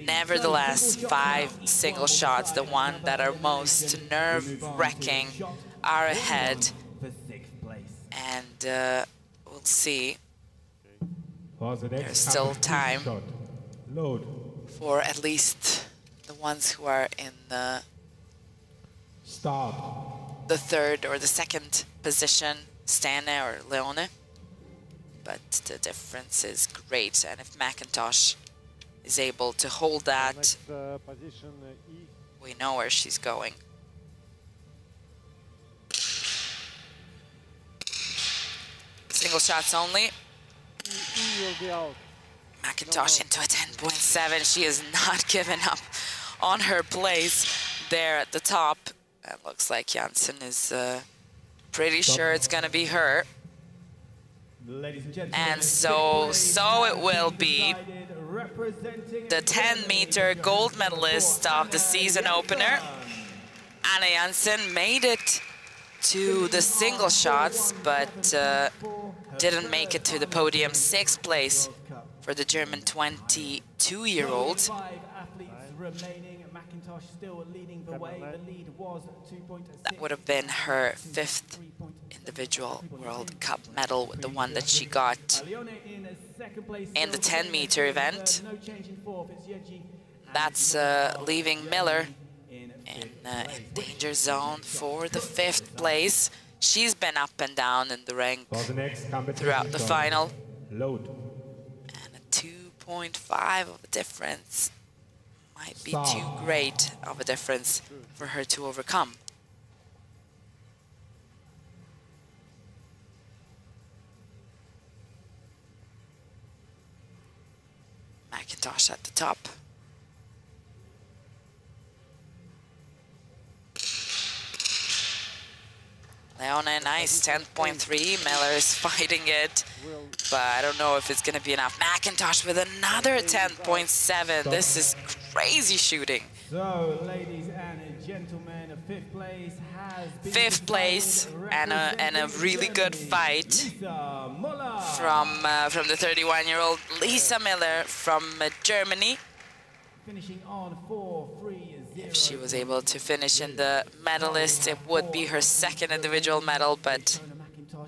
Nevertheless, five single shots, the one that are most nerve-wracking, are ahead. For sixth place. And uh, we'll see For the next There's still time. For at least ones who are in the Start. the third or the second position, Stene or Leone. But the difference is great, and if McIntosh is able to hold that, Next uh, position uh, E. we know where she's going. Single shots only. E, e will be out. McIntosh into a 10.7. She has not given up on her place there at the top. It looks like Janssen is uh, pretty sure it's going to be her. Ladies and gentlemen, And so- so it will be the 10 meter gold medalist of the season opener. Anna Janssen made it to the single shots, but uh, didn't make it to the podium. Sixth place for the German 22-year-old. Five athletes remaining. McIntosh still leading the way. The lead was 2.6. That would have been her fifth individual World Cup medal with the one that she got in second place. in the 10 meter event. No change in fourth. It's Jäggi. That's uh, leaving Miller in in uh, danger zone for the fifth place. She's been up and down in the rank For the next competition throughout the final. Load. And a 2.5 of a difference might be too great of a difference for her to overcome. McIntosh at the top. Leona, nice 10.3. Miller is fighting it, but I don't know if it's going to be enough. McIntosh with another 10.7. This is crazy shooting. So, ladies and gentlemen, fifth place has been Fifth place and a, and a really good fight from uh, from the 31-year-old Lisa Miller from uh, Germany. finishing on 4 3 0. If she was able to finish in the medalist, it would be her second individual medal, but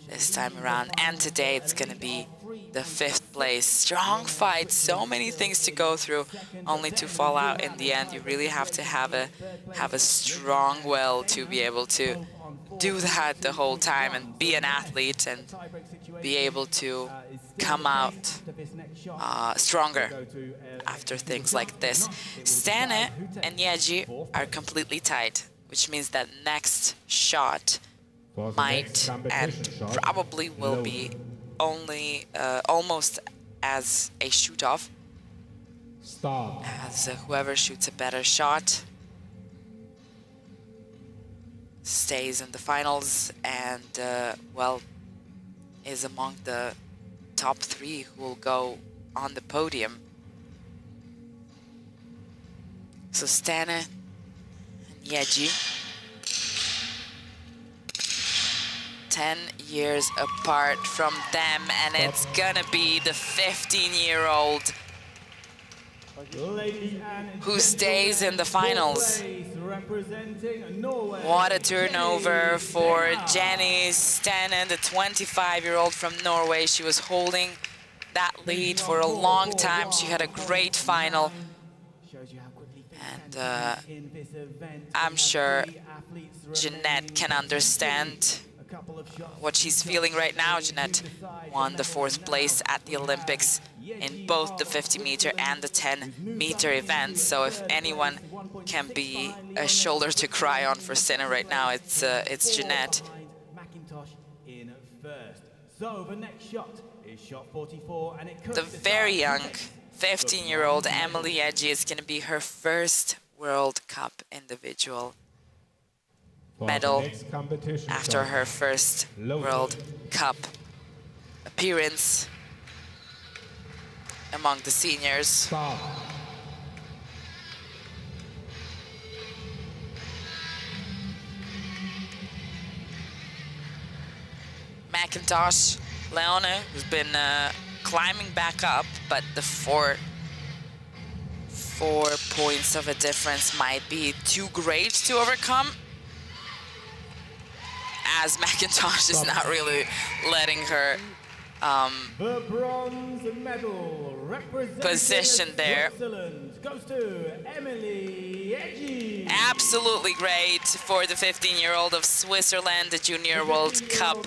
this time around and today it's going to be the fifth place. Strong fight, so many things to go through, only to fall out in the end. You really have to have a have a strong will to be able to do that the whole time and be an athlete and be able to come out uh, stronger after things like this. Stene and Jäggi are completely tied, which means that next shot might and probably will be only uh, almost as a shoot off Start. as uh, whoever shoots a better shot stays in the finals and uh, well is among the top three who will go on the podium. So Stene and Jäggi 10 years apart from them and it's gonna be the 15 year old who stays in the finals. What a turnover for Jenny Stannen, the 25-year-old from Norway. She was holding that lead for a long time. She had a great final. And uh, I'm sure Jeanette can understand what she's feeling right now. Jeanette won the fourth place at the Olympics in both the 50 meter and the 10 meter events. So if anyone can be a shoulder to cry on for Sinner right now, it's uh, it's Jeanette. McIntosh in first. So the next shot is shot 44, and it could The very young 15-year-old Emely Jäggi is going to be her first World Cup individual medal the next competition after her first World Cup appearance among the seniors. McIntosh, Leone, who's been uh, climbing back up, but the four four points of a difference might be too great to overcome. As McIntosh is not really letting her um, The bronze medal Position there. Goes to Emely absolutely great for the 15-year-old of Switzerland, the Junior World Cup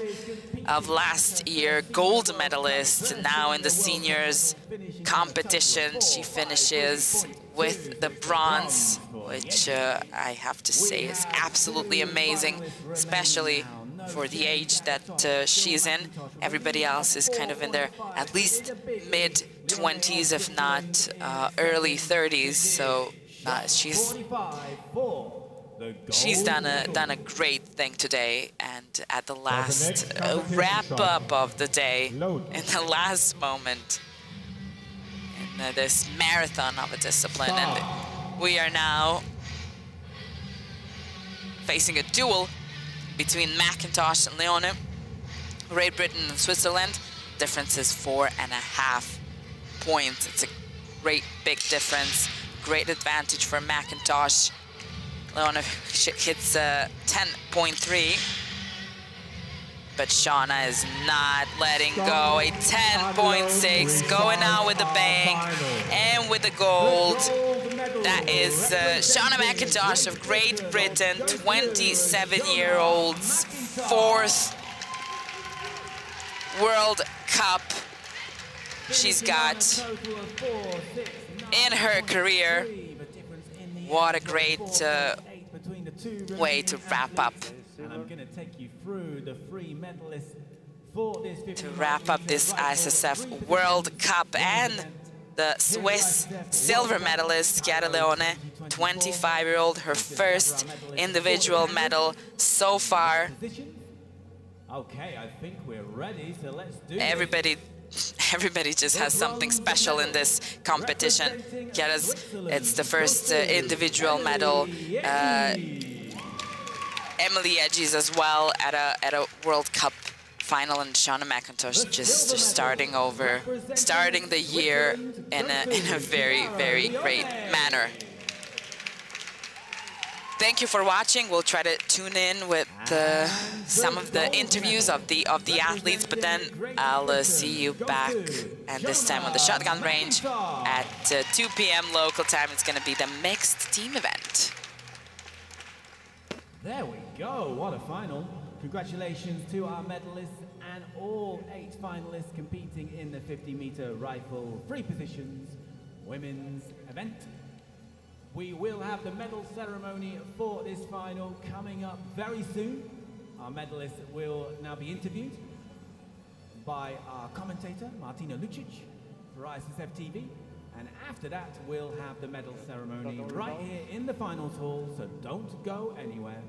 of last year, gold medalist. Now in the seniors competition, she finishes with the bronze, which uh, I have to say is absolutely amazing, especially for the age that uh, she's in. Everybody else is kind of in their at least mid 20s, if not uh, early 30s. So uh, she's 45 for the she's done a done a great thing today. And at the last uh, wrap up of the day, in the last moment, in uh, this marathon of a discipline, and we are now facing a duel between McIntosh and Leone. Great Britain and Switzerland. Difference is four and a half points. It's a great big difference. Great advantage for McIntosh. Leone sh- hits uh, 10.3. But Seonaid is not letting go. A 10.6 going out with the bang and with the gold. Gold That is uh, Seonaid McIntosh of Great Britain, 27-year-old's fourth World Cup she's got in her career. What a great uh, way to wrap up. I'm going to take you through the three medalists for this 50 wrap up this ISSF World Cup and the Swiss silver medalist Chiara Leone, 25-year-old, her first individual medal so far. Okay, I think we're ready, so let's do. Everybody, everybody just has something special in this competition. Chiara's, it's the first uh, individual medal. Uh, Emely Jäggi's as well at a at a World Cup final, and Seonaid McIntosh just, just starting over, starting the year in a in a very very great manner. Thank you for watching. We'll try to tune in with uh, some of the interviews of the of the athletes, but then I'll uh, see you back, and this time on the shotgun range at uh, 2 p.m. local time. It's going to be the mixed team event. There we go, what a final. Congratulations to our medalists and all eight finalists competing in the 50 meter rifle free positions women's event. We will have the medal ceremony for this final coming up very soon. Our medalists will now be interviewed by our commentator, Martina Lucic, for ISSF TV. And after that, we'll have the medal ceremony right here in the finals hall, so don't go anywhere.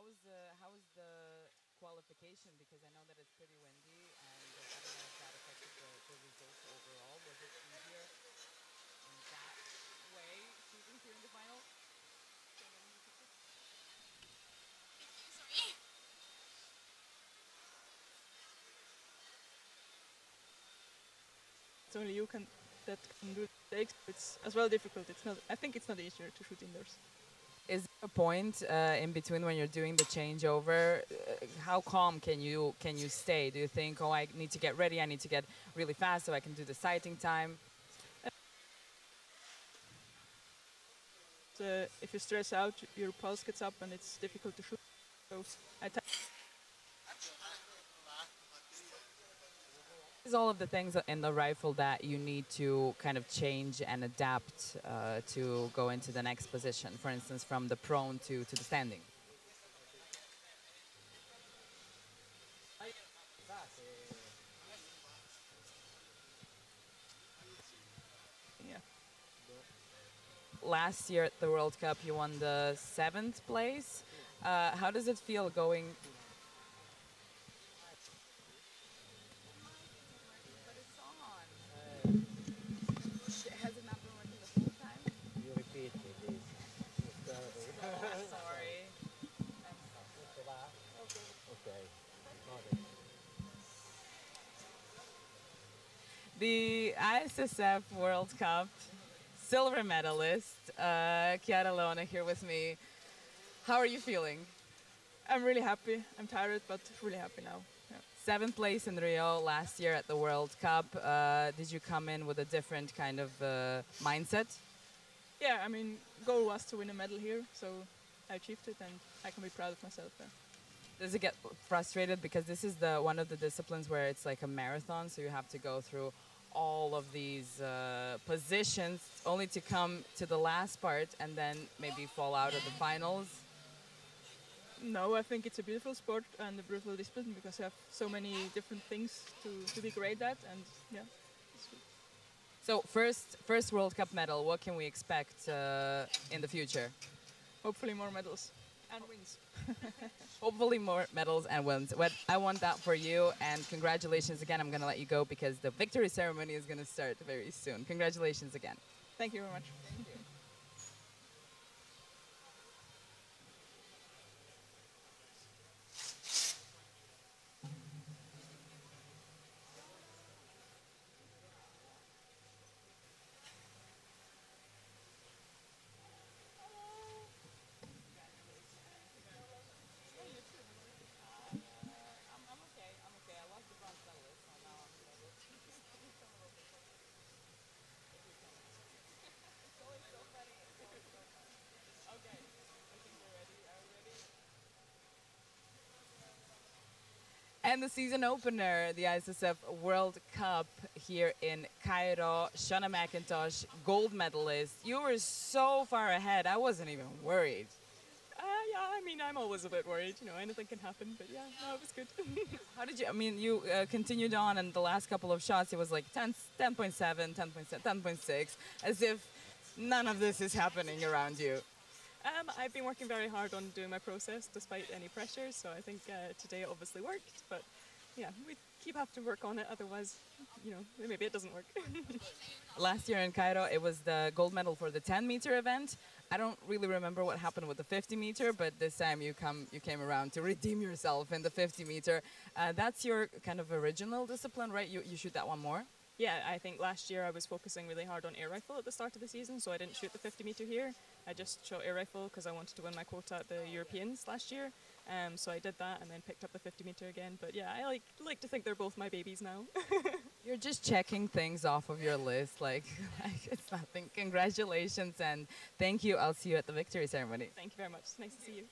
How was the how was the qualification? Because I know that it's pretty windy, and I don't know if that affected the, the results overall. Was it easier in that way shooting here in the final? It's only you can that can do the takes. It's as well difficult. It's not. I think it's not easier to shoot indoors. Is there a point uh, in between when you're doing the changeover? Uh, how calm can you can you stay? Do you think, oh, I need to get ready. I need to get really fast so I can do the sighting time. Uh, if you stress out, your pulse gets up and it's difficult to shoot. So I Is all of the things in the rifle that you need to kind of change and adapt uh, to go into the next position? For instance, from the prone to, to the standing. yeah. Last year at the World Cup, you won the seventh place. Uh, how does it feel going? Has it not been working the full time? You repeat it, please. Sorry. Okay. Got it. The ISSF World Cup silver medalist, uh, Chiara Leone, here with me. How are you feeling? I'm really happy. I'm tired, but really happy now. Yeah. Seventh place in Rio last year at the World Cup. Uh, did you come in with a different kind of uh, mindset? Yeah. I mean, goal was to win a medal here, so I achieved it, and I can be proud of myself. Yeah. Does it get frustrated because this is the one of the disciplines where it's like a marathon, so you have to go through all of these uh, positions only to come to the last part and then maybe fall out of the finals. No, I think it's a beautiful sport and a beautiful discipline because you have so many different things to, to be great at, and yeah. it's good. So first, first World Cup medal. What can we expect uh, in the future? Hopefully, more medals and wins. Hopefully more medals and wins. But I want that for you, and congratulations again. I'm going to let you go because the victory ceremony is going to start very soon. Congratulations again. Thank you very much. I'm, I'm okay. I'm okay. I lost the bronze medalist, so now I'm It's always so funny. It's always so funny. Okay. I think we're ready. Are we ready? And the season opener, the ISSF World Cup here in Cairo. Seonaid McIntosh, gold medalist. You were so far ahead. I wasn't even worried. Uh, yeah, I mean, I'm always a bit worried. You know, anything can happen, but yeah, no, it was good. How did you? I mean, you uh, continued on, and the last couple of shots, it was like 10, 10.7, 10.7, 10.6, as if none of this is happening around you. Um, I've been working very hard on doing my process despite any pressure, so I think uh, today it obviously worked. But yeah, we keep have to work on it, otherwise, you know, maybe it doesn't work. Last year in Cairo, it was the gold medal for the 10 meter event. I don't really remember what happened with the 50 meter, but this time you come, you came around to redeem yourself in the 50 meter. Uh, that's your kind of original discipline, right? You, you shoot that one more. yeah, I think last year I was focusing really hard on air rifle at the start of the season, so I didn't shoot the 50 meter here. I just shot air rifle because I wanted to win my quota at the Europeans last year. Um, so I did that and then picked up the 50 meter again. But yeah, I like like to think they're both my babies now. You're just checking things off of your list, like, like it's nothing. Congratulations and thank you. I'll see you at the victory ceremony. Thank you very much. It's nice to see you.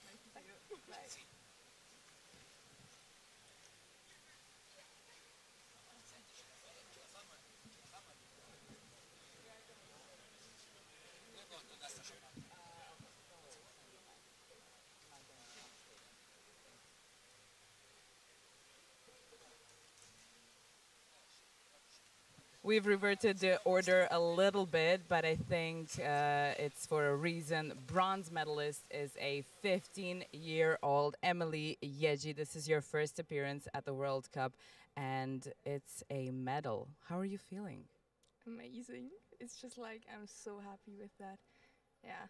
We've reverted the order a little bit, but I think uh, it's for a reason. Bronze medalist is a 15-year-old Emely Jäggi. This is your first appearance at the World Cup, and it's a medal. How are you feeling? amazing. It's just like I'm so happy with that. Yeah.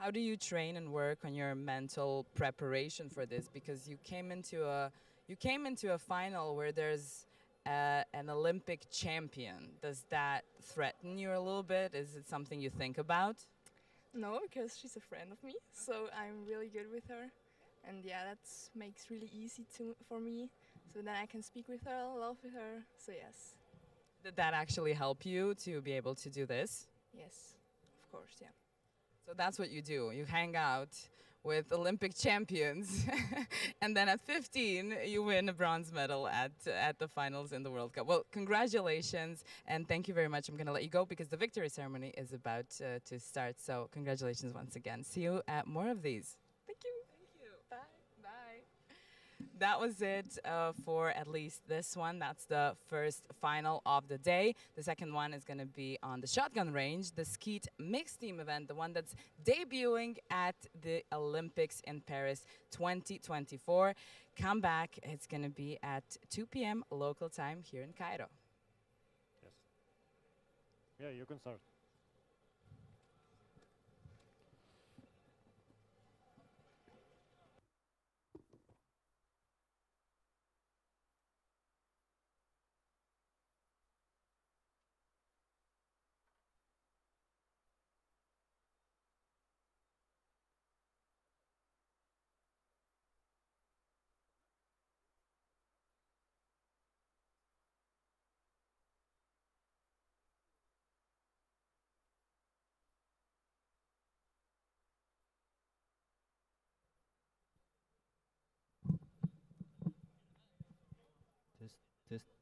How do you train and work on your mental preparation for this? Because you came into a you came into a final where there's uh, an Olympic champion. Does that threaten you a little bit? Is it something you think about? No, because she's a friend of me, so I'm really good with her, and yeah, that makes really easy to for me. So then I can speak with her, love with her. So yes, Did that actually help you to be able to do this? yes, of course, yeah. So that's what you do. You hang out with Olympic champions, and then at 15 you win a bronze medal at at the finals in the World Cup. Well, congratulations and thank you very much. I'm going to let you go because the victory ceremony is about uh, to start. So congratulations once again. See you at more of these. That was it uh, for at least this one. That's the first final of the day. The second one is going to be on the shotgun range, the skeet mixed team event, the one that's debuting at the Olympics in Paris 2024. Come back. It's going to be at 2 p.m. local time here in Cairo. Yes. Yeah, you can start. Test,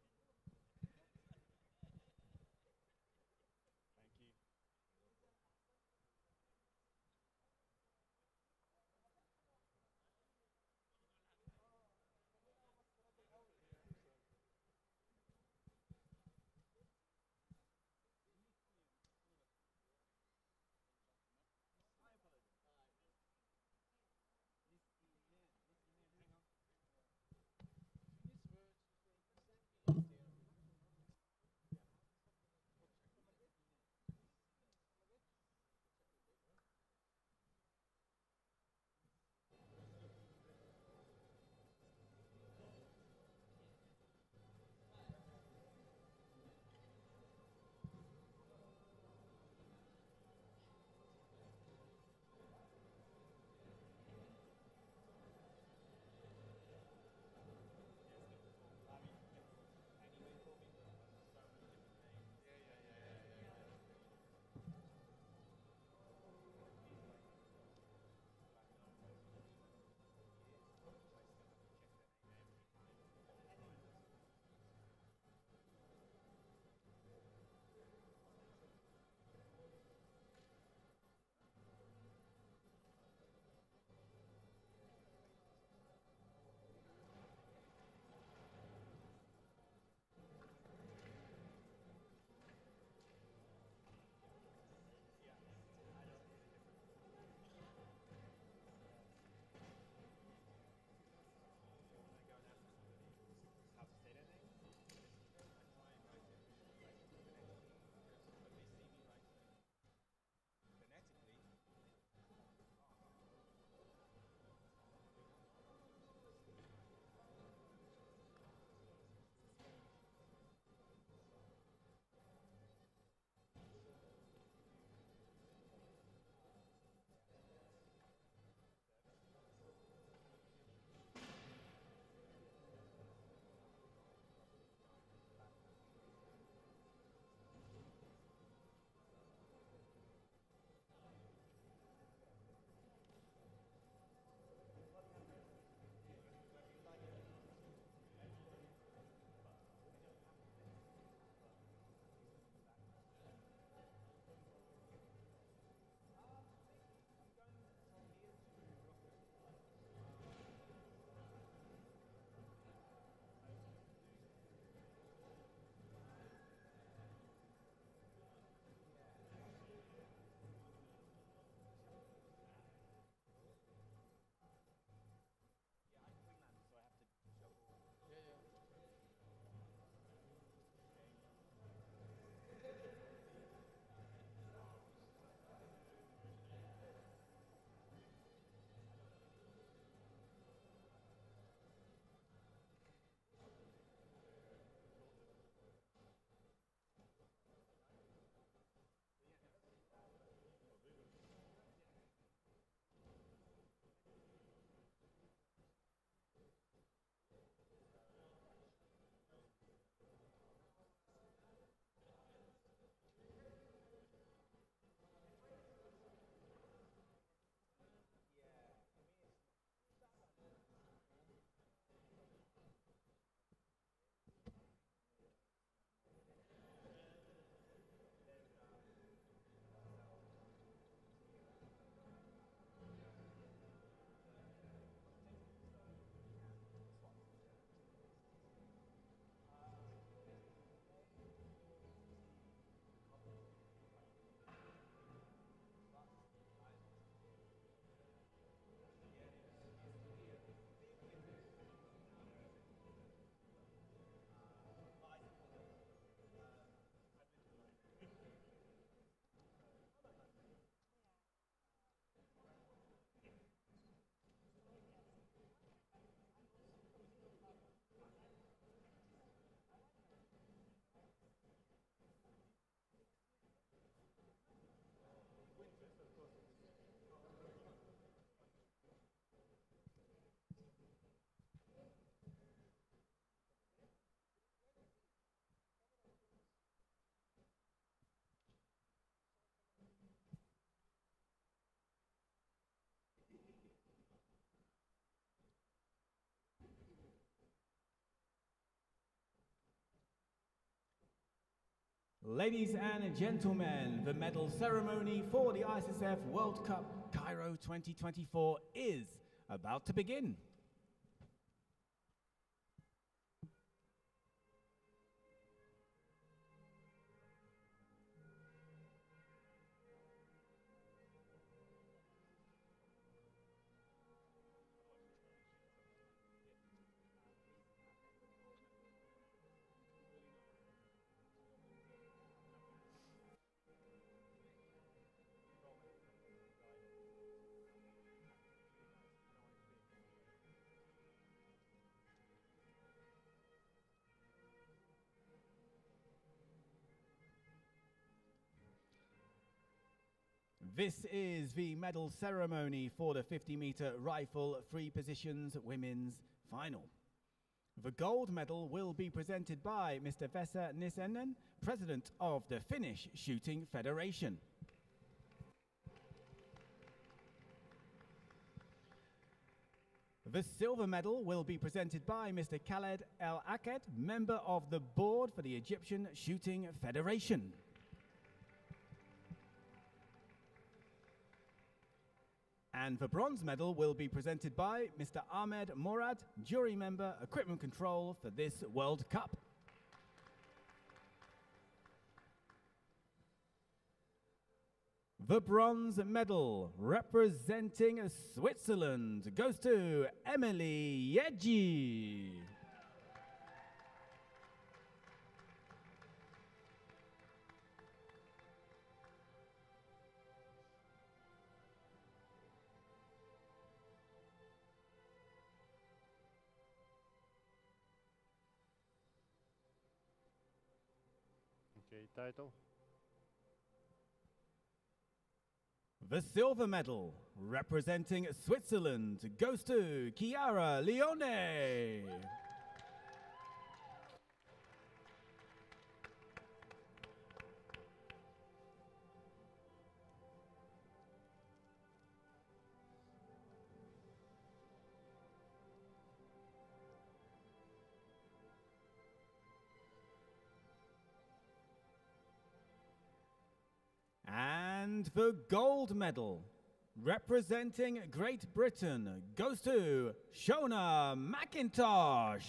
Ladies and gentlemen, the medal ceremony for the ISSF World Cup Cairo 2024 is about to begin. This is the medal ceremony for the 50 meter rifle free positions women's final. The gold medal will be presented by Mr. Vesa Nisenen, President of the Finnish Shooting Federation. The silver medal will be presented by Mr. Khaled El Aked, member of the board for the Egyptian Shooting Federation. And the bronze medal will be presented by Mr. Ahmed Morad, jury member, equipment control for this World Cup. The bronze medal representing Switzerland goes to Emely Jäggi. Title. The silver medal representing Switzerland goes to Chiara Leone. The gold medal representing Great Britain goes to Seonaid McIntosh.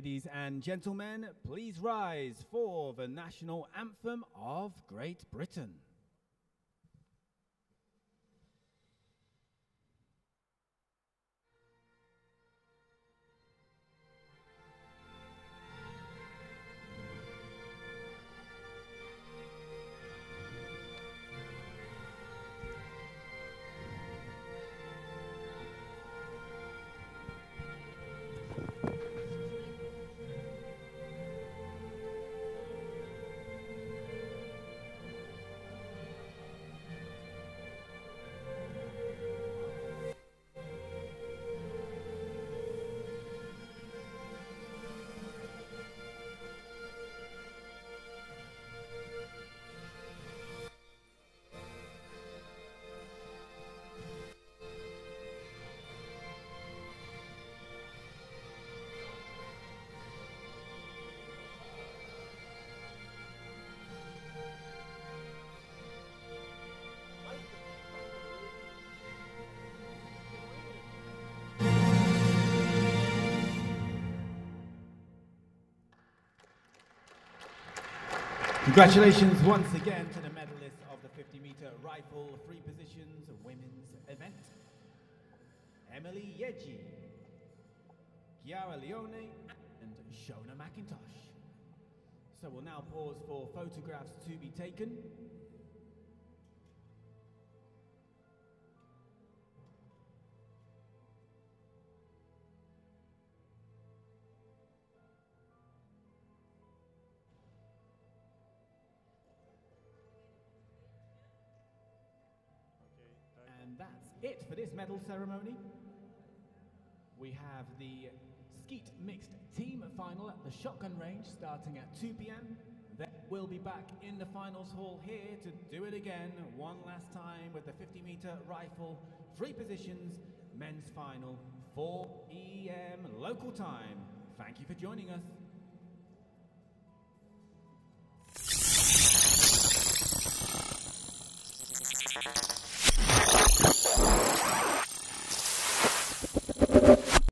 Ladies and gentlemen, please rise for the national anthem of Great Britain. Congratulations once again to the medalists of the 50 meter rifle free positions women's event. Emely Jäggi, Chiara Leone, and Seonaid McIntosh. So we'll now pause for photographs to be taken. Medal ceremony. We have the skeet mixed team final at the shotgun range starting at 2 p.m. Then we'll be back in the finals hall here to do it again one last time with the 50 meter rifle, three positions, men's final, 4 p.m. local time. Thank you for joining us.